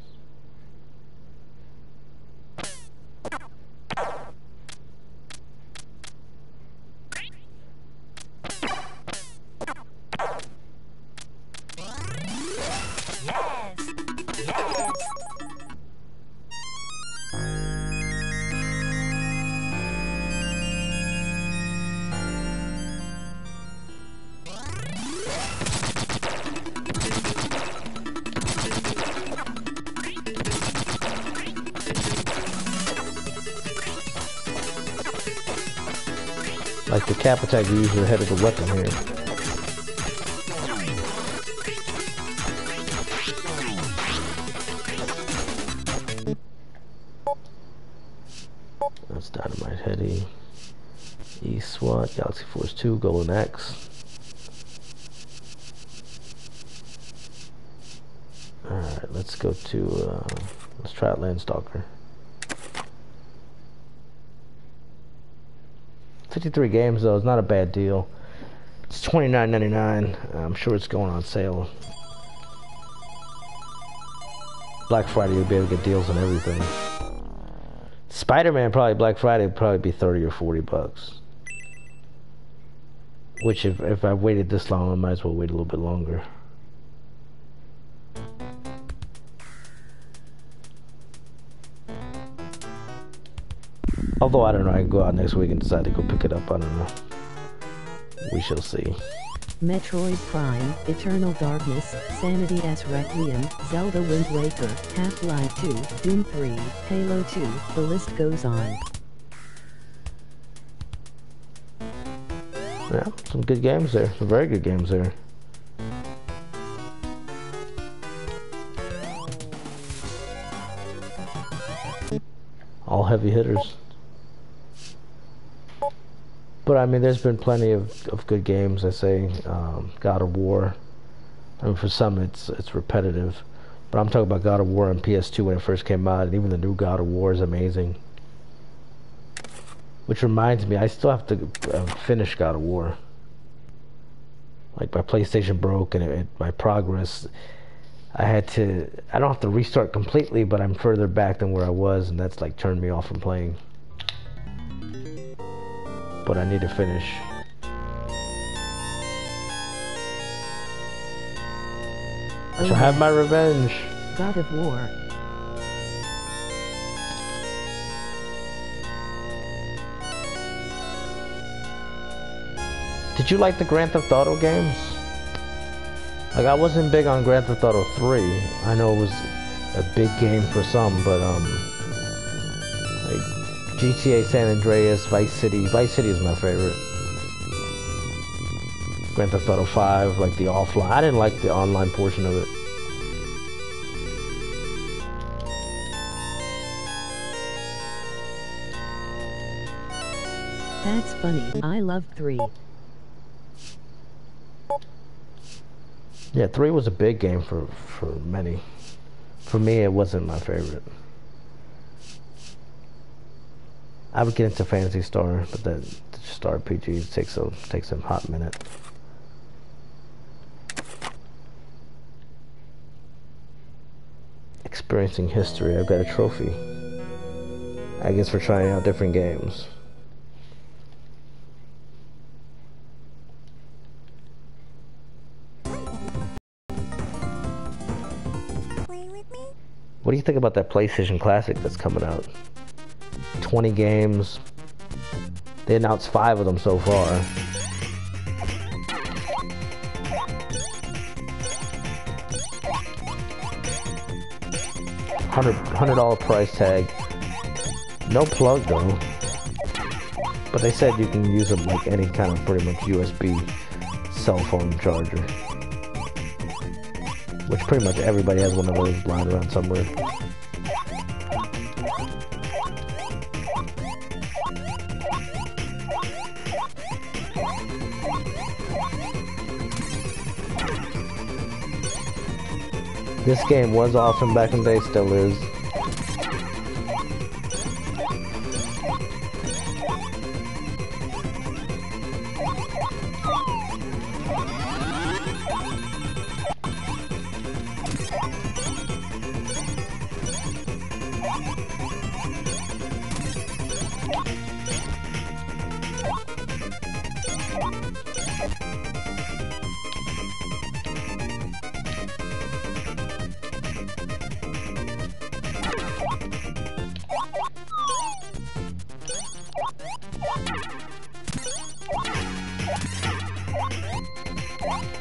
Cap attack is usually ahead of the weapon here. That's Dynamite Headdy. E SWAT, Galaxy Force 2, Golden Axe. Alright, let's go to, uh, let's try Landstalker. 53 games though, it's not a bad deal. It's $29.99. I'm sure it's going on sale. Black Friday you'll be able to get deals on everything. Spider-Man probably Black Friday would probably be 30 or 40 bucks. Which if if I waited this long I might as well wait a little bit longer. Although I don't know, I can go out next week and decide to go pick it up. I don't know. We shall see. Metroid Prime, Eternal Darkness, Sanity's Requiem, Zelda Wind Waker, Half-Life 2, Doom 3, Halo 2, the list goes on. Yeah, some good games there. Some very good games there. All heavy hitters. But I mean, there's been plenty of, of good games. I say, um, God of War. I mean, for some, it's it's repetitive. But I'm talking about God of War on PS2 when it first came out, and even the new God of War is amazing. Which reminds me, I still have to uh, finish God of War. Like my PlayStation broke, and it, it, my progress, I had to. I don't have to restart completely, but I'm further back than where I was, and that's like turned me off from playing. But I need to finish. I shall have my revenge. God of War. Did you like the Grand Theft Auto games? Like I wasn't big on Grand Theft Auto 3. I know it was a big game for some, but um GTA San Andreas, Vice City. Vice City is my favorite. Grand Theft Auto 5, like the offline. I didn't like the online portion of it. That's funny. I love 3. Yeah, 3 was a big game for for many. For me, it wasn't my favorite. I would get into Phantasy Star, but that just RPGs takes a takes a hot minute. Experiencing history. I've got a trophy. I guess for trying out different games. What do you think about that PlayStation Classic that's coming out? 20 games. They announced five of them so far. Hundred dollar price tag. No plug though. But they said you can use them like any kind of pretty much USB cell phone charger. Which pretty much everybody has one of those lying around somewhere. This game was awesome back in the day, still is.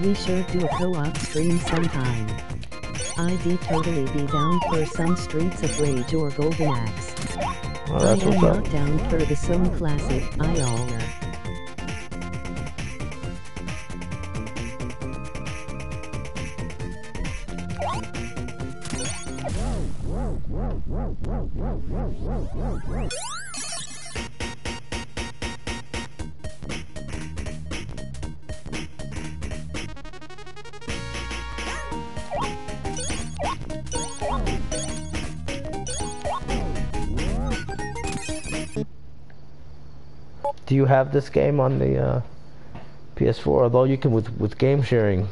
We should do a co-op stream sometime. I'd totally be down for some Streets of Rage or Golden Axe. Well, I am what's not down for the some classic IR. Have this game on the uh, PS4? Although you can with with game sharing,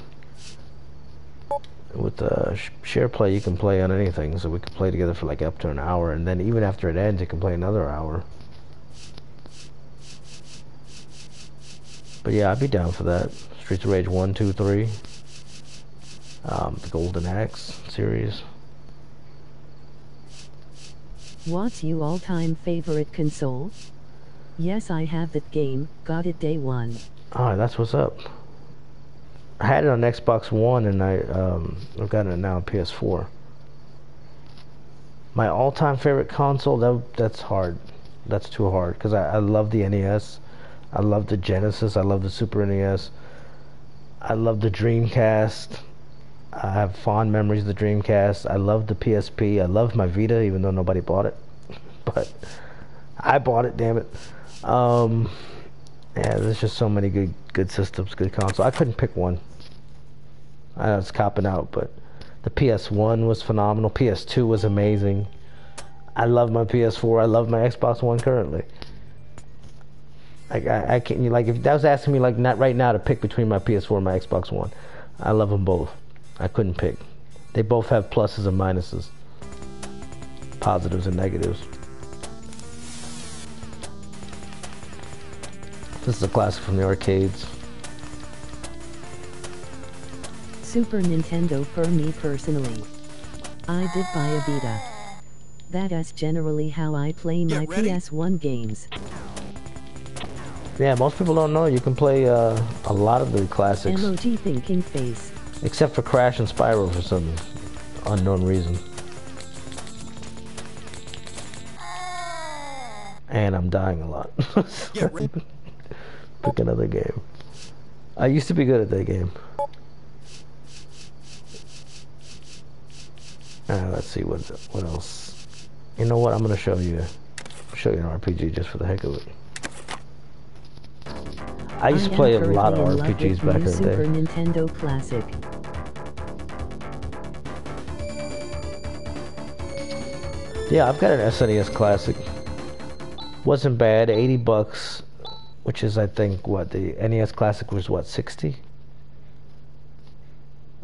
with uh, sh share play, you can play on anything. So we can play together for like up to an hour, and then even after it ends, you can play another hour. But yeah, I'd be down for that. Streets of Rage 1, 2, 3. Um, the Golden Axe series. What's your all-time favorite console? Yes, I have that game. Got it day one. Alright, that's what's up. I had it on Xbox One and I um I've got it now on PS4. My all-time favorite console that that's hard. That's too hard because I, I love the NES. I love the Genesis. I love the Super NES. I love the Dreamcast. I have fond memories of the Dreamcast. I love the PSP. I love my Vita, even though nobody bought it. But I bought it, damn it. Um, yeah, there's just so many good good systems, good consoles. I couldn't pick one. I know it's copping out, but the PS1 was phenomenal. PS2 was amazing. I love my PS4. I love my Xbox One currently. Like I, I can't like if that was asking me like not right now to pick between my PS4 and my Xbox One, I love them both. I couldn't pick. They both have pluses and minuses, positives and negatives. This is a classic from the arcades. Super Nintendo for me personally. I did buy a Vita. That is generally how I play my ready. PS1 games. Yeah, most people don't know you can play uh, a lot of the classics, MOG thinking face. except for Crash and Spyro for some unknown reason. And I'm dying a lot. Pick another game. I used to be good at that game. Uh, let's see what what else. You know what? I'm gonna show you show you an RPG just for the heck of it. I used to play a lot of currently in love RPGs back in the Super day. Nintendo Classic. Yeah, I've got an SNES Classic. Wasn't bad, 80 bucks, which is I think what the NES Classic was what 60.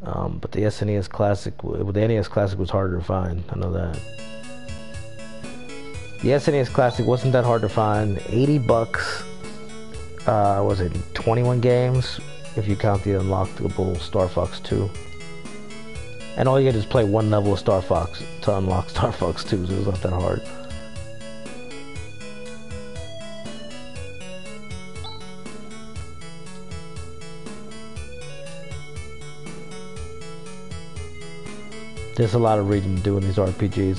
Um, but the SNES Classic, the NES Classic was harder to find. I know that. The SNES Classic wasn't that hard to find. 80 bucks. Uh, was it 21 games if you count the unlockable Star Fox 2? And all you had to play one level of Star Fox to unlock Star Fox 2, so it was not that hard. There's a lot of reading to do in these RPGs.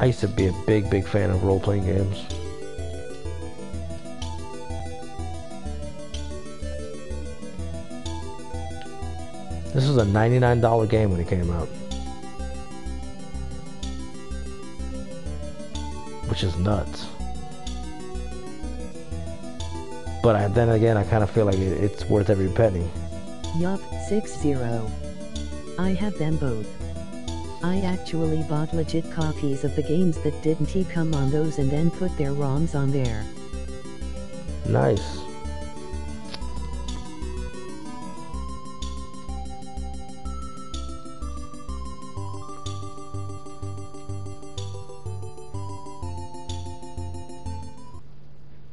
I used to be a big, big fan of role playing games. This was a $99 game when it came out. Which is nuts. But I, then again, I kind of feel like it, it's worth every penny. Yup, 6-0. I have them both. I actually bought legit copies of the games that didn't he come on those and then put their ROMs on there. Nice.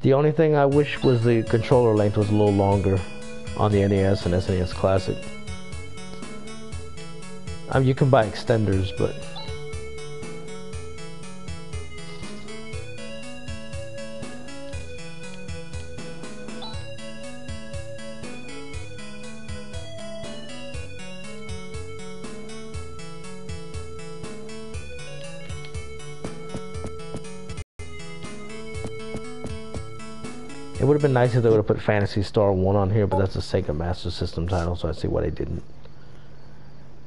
The only thing I wish was the controller length was a little longer on the NES and SNES Classic. I mean, you can buy extenders, but would have been nice if they would have put Phantasy Star 1 on here, but that's a Sega Master System title, so I see why they didn't.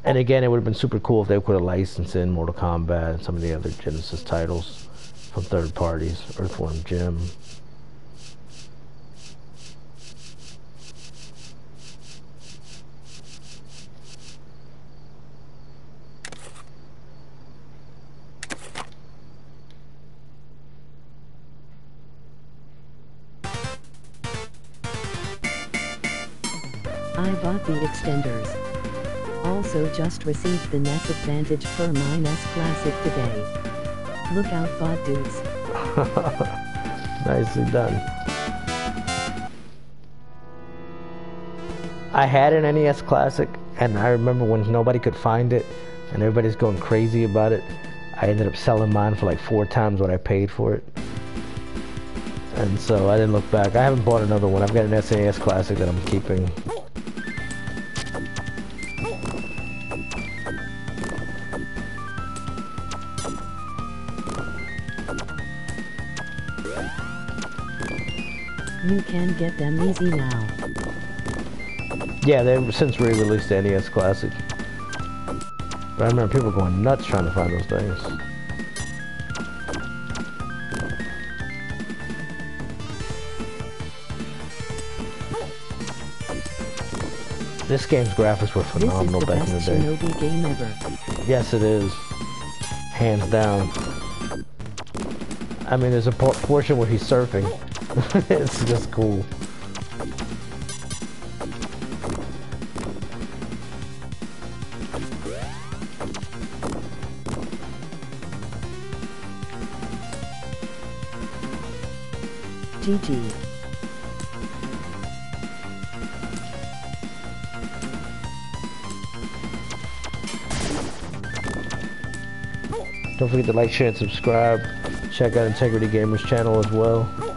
And again, it would have been super cool if they could have licensed in Mortal Kombat and some of the other Genesis titles from third parties, Earthworm Jim. Extenders. Also just received the NES Advantage my NES Classic today. Look out bot dudes. Nicely done. I had an NES Classic, and I remember when nobody could find it, and everybody's going crazy about it. I ended up selling mine for like four times what I paid for it. And so I didn't look back. I haven't bought another one. I've got an SNES Classic that I'm keeping. You can get them easy now. Yeah, they've since re-released the NES Classic. But I remember people going nuts trying to find those things. This game's graphics were phenomenal the back in the day. Shinobi game ever. Yes, it is. Hands down. I mean, there's a por- portion where he's surfing. it's just cool. GG. Don't forget to like, share, and subscribe. Check out Integrity Gamers channel as well.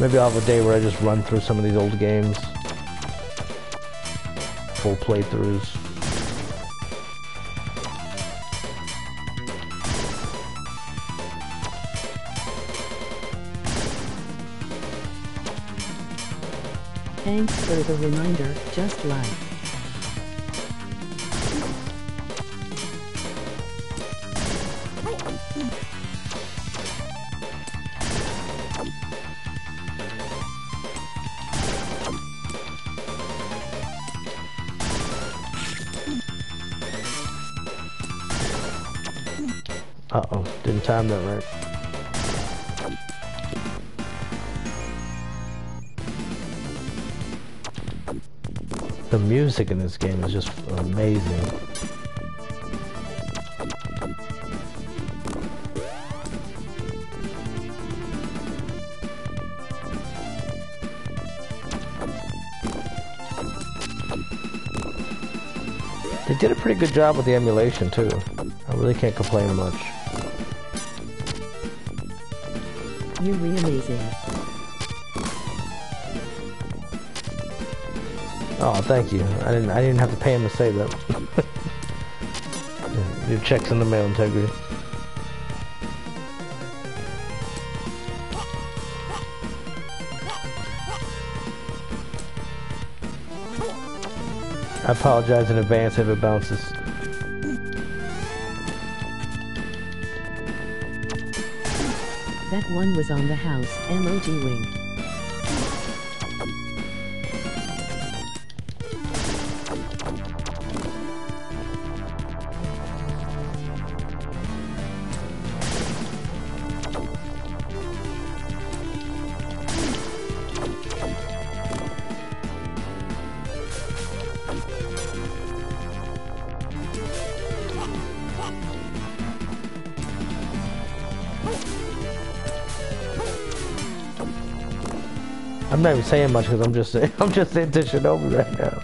Maybe I'll have a day where I just run through some of these old games. Full playthroughs. Thanks for the reminder, just like. Uh-oh, didn't time that right. The music in this game is just amazing. They did a pretty good job with the emulation too. I really can't complain much. You're really amazing. Oh, thank you. I didn't. I didn't have to pay him to say that. Your checks in the mail, integrity. I apologize in advance if it bounces. One was on the house, emoji wink. I'm not even saying much because I'm just saying I'm just into Shinobi right now.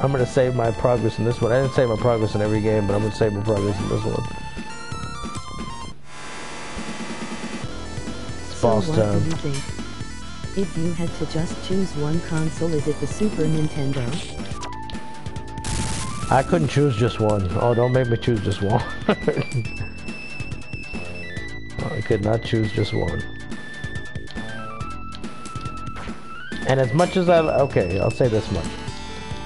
I'm gonna save my progress in this one. I didn't save my progress in every game, but I'm gonna save my progress in this one. It's So boss time. If you had to just choose one console, is it the Super Nintendo? I couldn't choose just one. Oh, don't make me choose just one. I could not choose just one. And as much as I okay, I'll say this much.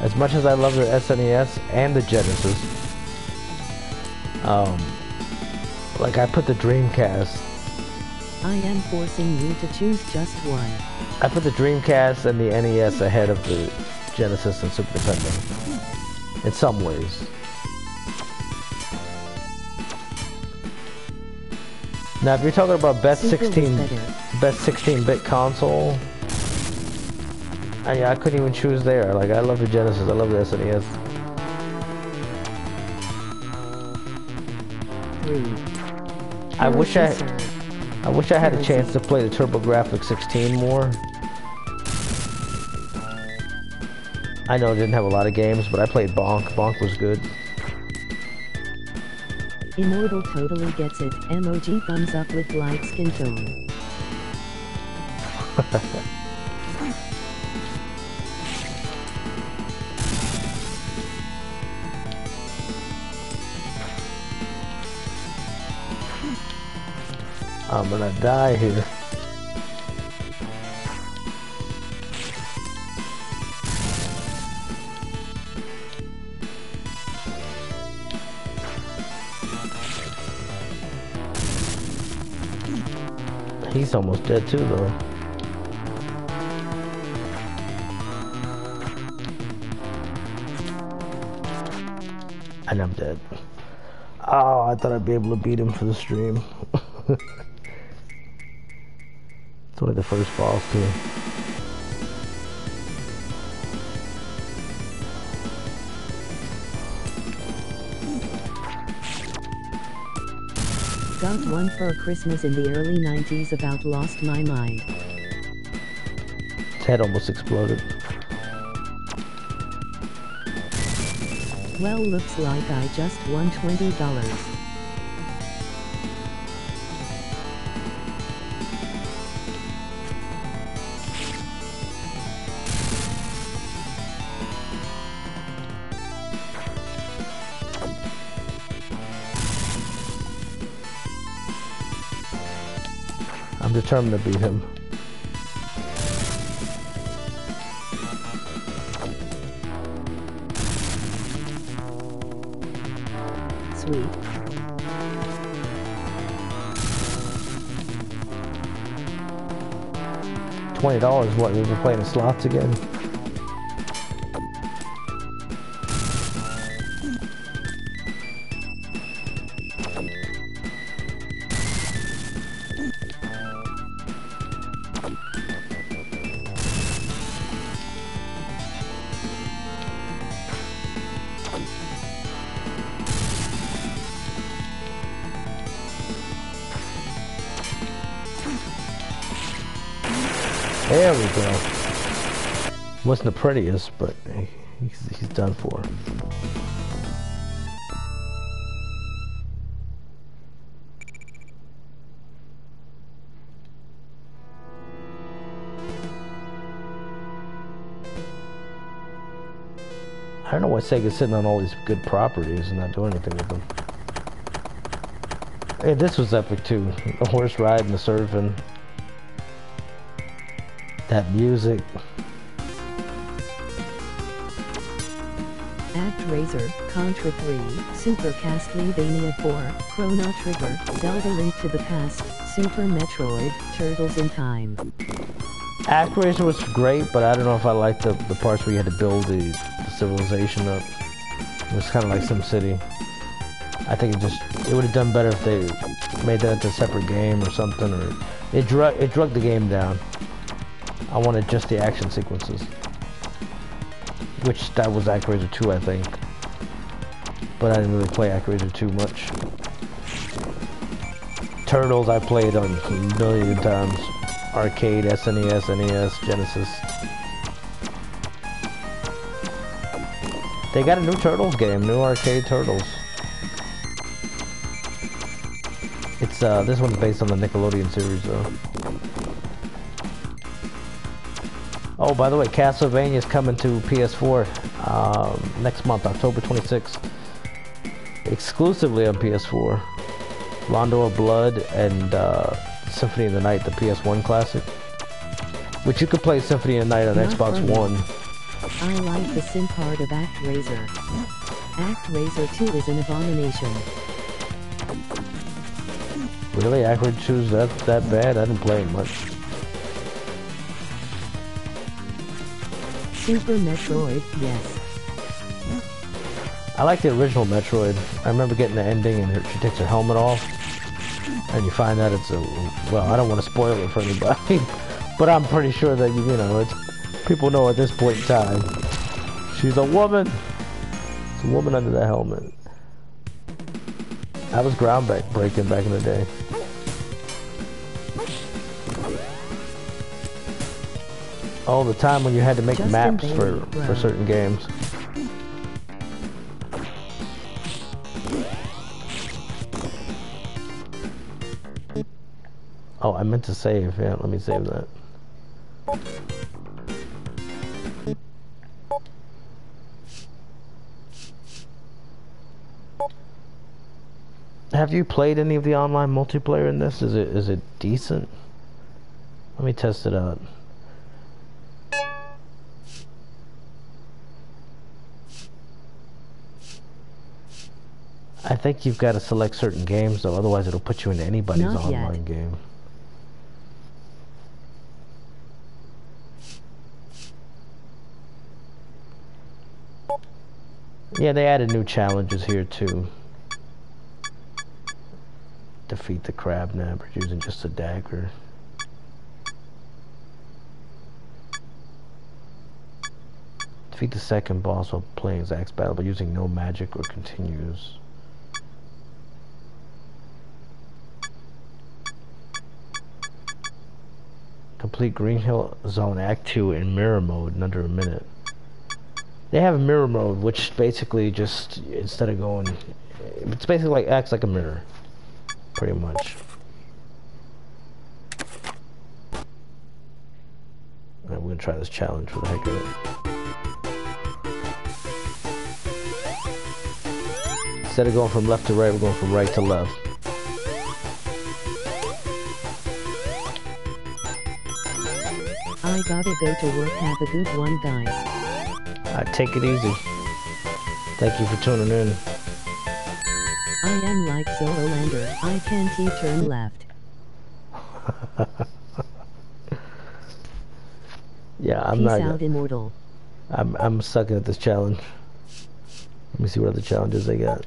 As much as I love the SNES and the Genesis, um, like I put the Dreamcast, I am forcing you to choose just one. I put the Dreamcast and the NES ahead of the Genesis and Super Nintendo. In some ways. Now, if you're talking about best Super 16, best 16-bit console, I, I couldn't even choose there. Like, I love the Genesis, I love the SNES. Three. I wish I. I wish I had a chance to play the TurboGrafx 16 more. I know it didn't have a lot of games, but I played Bonk. Bonk was good. Immortal totally gets it. Emoji thumbs up with light skin tone. I'm gonna die here. He's almost dead too, though. And I'm dead. Oh, I thought I'd be able to beat him for the stream. it's only the first boss, too. Got one for Christmas in the early 90s about lost my mind. His head almost exploded. Well looks like I just won $20. Determined to beat him. Sweet. Twenty dollars. What? We've been playing the slots again. The prettiest, but he's, he's done for. I don't know why Sega's sitting on all these good properties and not doing anything with them. Hey, this was epic too. The horse riding, the surfing. That music. ActRaiser, Contra 3, Super Castlevania 4, Chrono Trigger, Zelda Link to the Past, Super Metroid, Turtles in Time. ActRaiser was great, but I don't know if I liked the, the parts where you had to build the, the civilization up. It was kind of like SimCity. I think it just it would have done better if they made that into a separate game or something, or it drug it drug the game down. I wanted just the action sequences, which that was ActRaiser 2, I think. But I didn't really play ActRaiser 2 much. Turtles I played on a million times. Arcade, SNES, NES, Genesis. They got a new Turtles game, new arcade Turtles. It's uh, this one's based on the Nickelodeon series though. Oh, by the way, Castlevania is coming to PS4 um, next month, October 26th, exclusively on PS4. Rondo of Blood and uh, Symphony of the Night, the PS1 classic, which you could play Symphony of the Night on Not Xbox. One. I like the sim part of ActRaiser. ActRaiser 2 is an abomination. Really, Acrid Shoes that that bad? I didn't play it much. Super Metroid, yes. I like the original Metroid. I remember getting the ending and she takes her helmet off, and you find out it's a well. I don't want to spoil it for anybody, but I'm pretty sure that you know it's people know at this point in time. She's a woman. It's a woman under the helmet. That was groundbreaking back in the day. All the time when you had to make Justin maps for, for certain games. Oh, I meant to save. Yeah, let me save that. Have you played any of the online multiplayer in this? Is it is it decent? Let me test it out. I think you've got to select certain games though, otherwise it'll put you into anybody's Not yet. online game. Yeah, they added new challenges here too. Defeat the crab nabbers using just a dagger. Defeat the second boss while playing Zack's battle by using no magic or continues. Complete Green Hill Zone Act 2 in mirror mode in under a minute. They have a mirror mode, which basically just instead of going, it's basically like acts like a mirror, pretty much. Alright, we're gonna try this challenge for the heck of it. Instead of going from left to right, we're going from right to left. I gotta go to work. Have a good one, guys. Alright, take it easy. Thank you for tuning in. I am like Zoolander. I can't he turn left. Yeah, I'm Peace not. out, immortal. I'm I'm sucking at this challenge. Let me see what other challenges they got.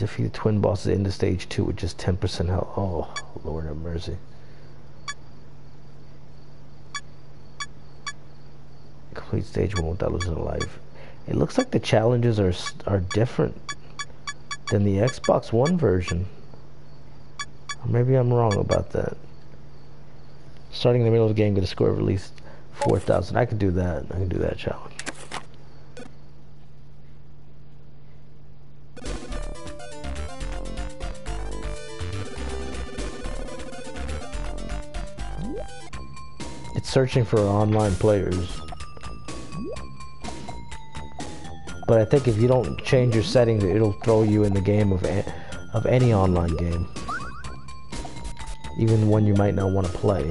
Defeat the twin bosses into stage two with just 10% health. Oh, Lord have mercy. Complete stage one without losing a life. It looks like the challenges are are different than the Xbox One version. Or maybe I'm wrong about that. Starting in the middle of the game, get a score of at least 4,000. I can do that. I can do that challenge. Searching for online players. But I think if you don't change your settings, it'll throw you in the game of of any online game, even one you might not want to play.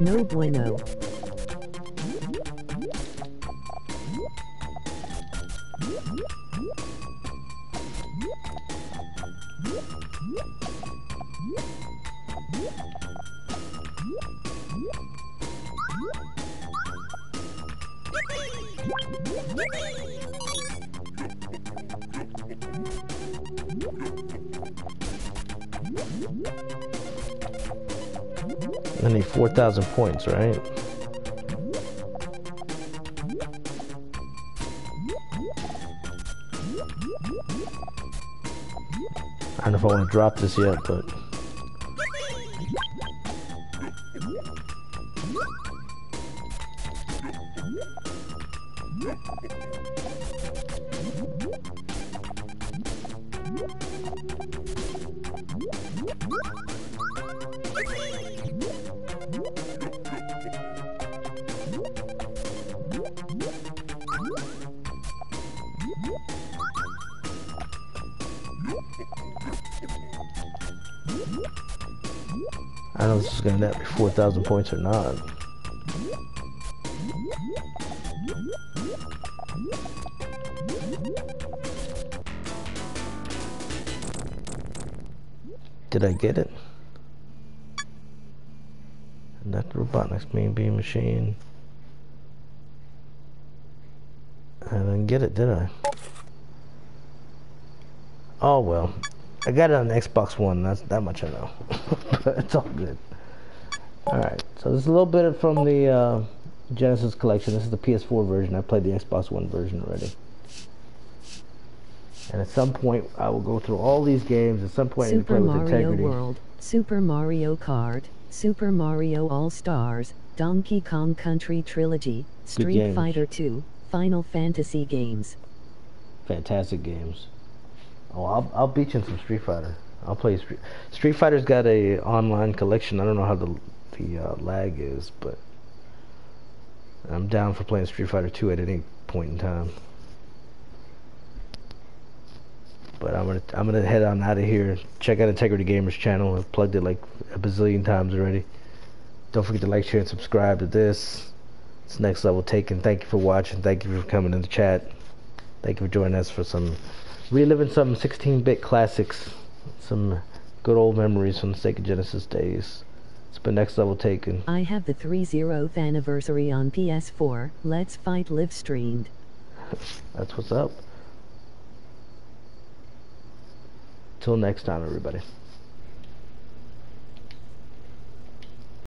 No bueno. I need 4,000 points, right? I want to drop this yet, but points or not. Did I get it? And That Robotnik's Mean Bean Machine. I didn't get it, did I? Oh well. I got it on Xbox One. That's that much I know. but it's all good. All right. So this is a little bit from the uh, Genesis collection. This is the PS4 version. I played the Xbox One version already. And at some point, I will go through all these games. At some point, I Super play with Mario integrity. World, Super Mario Kart, Super Mario All Stars, Donkey Kong Country Trilogy, Street. Fighter 2, Final Fantasy games. Fantastic games. Oh, I'll I'll beat you in some Street Fighter. I'll play Street. Street Fighter's got a online collection. I don't know how the the uh, lag is, but I'm down for playing Street Fighter 2 at any point in time. But I'm gonna I'm gonna head on out of here. Check out Integrity Gamers channel. I've plugged it like a bazillion times already. Don't forget to like, share, and subscribe to this. It's Next Level Taken. Thank you for watching. Thank you for coming in the chat. Thank you for joining us for some reliving some 16-bit classics, some good old memories from the Sega Genesis days. It's been Next Level Taken. I have the 30th anniversary on PS4, Let's Fight live streamed. That's what's up. Till next time, everybody.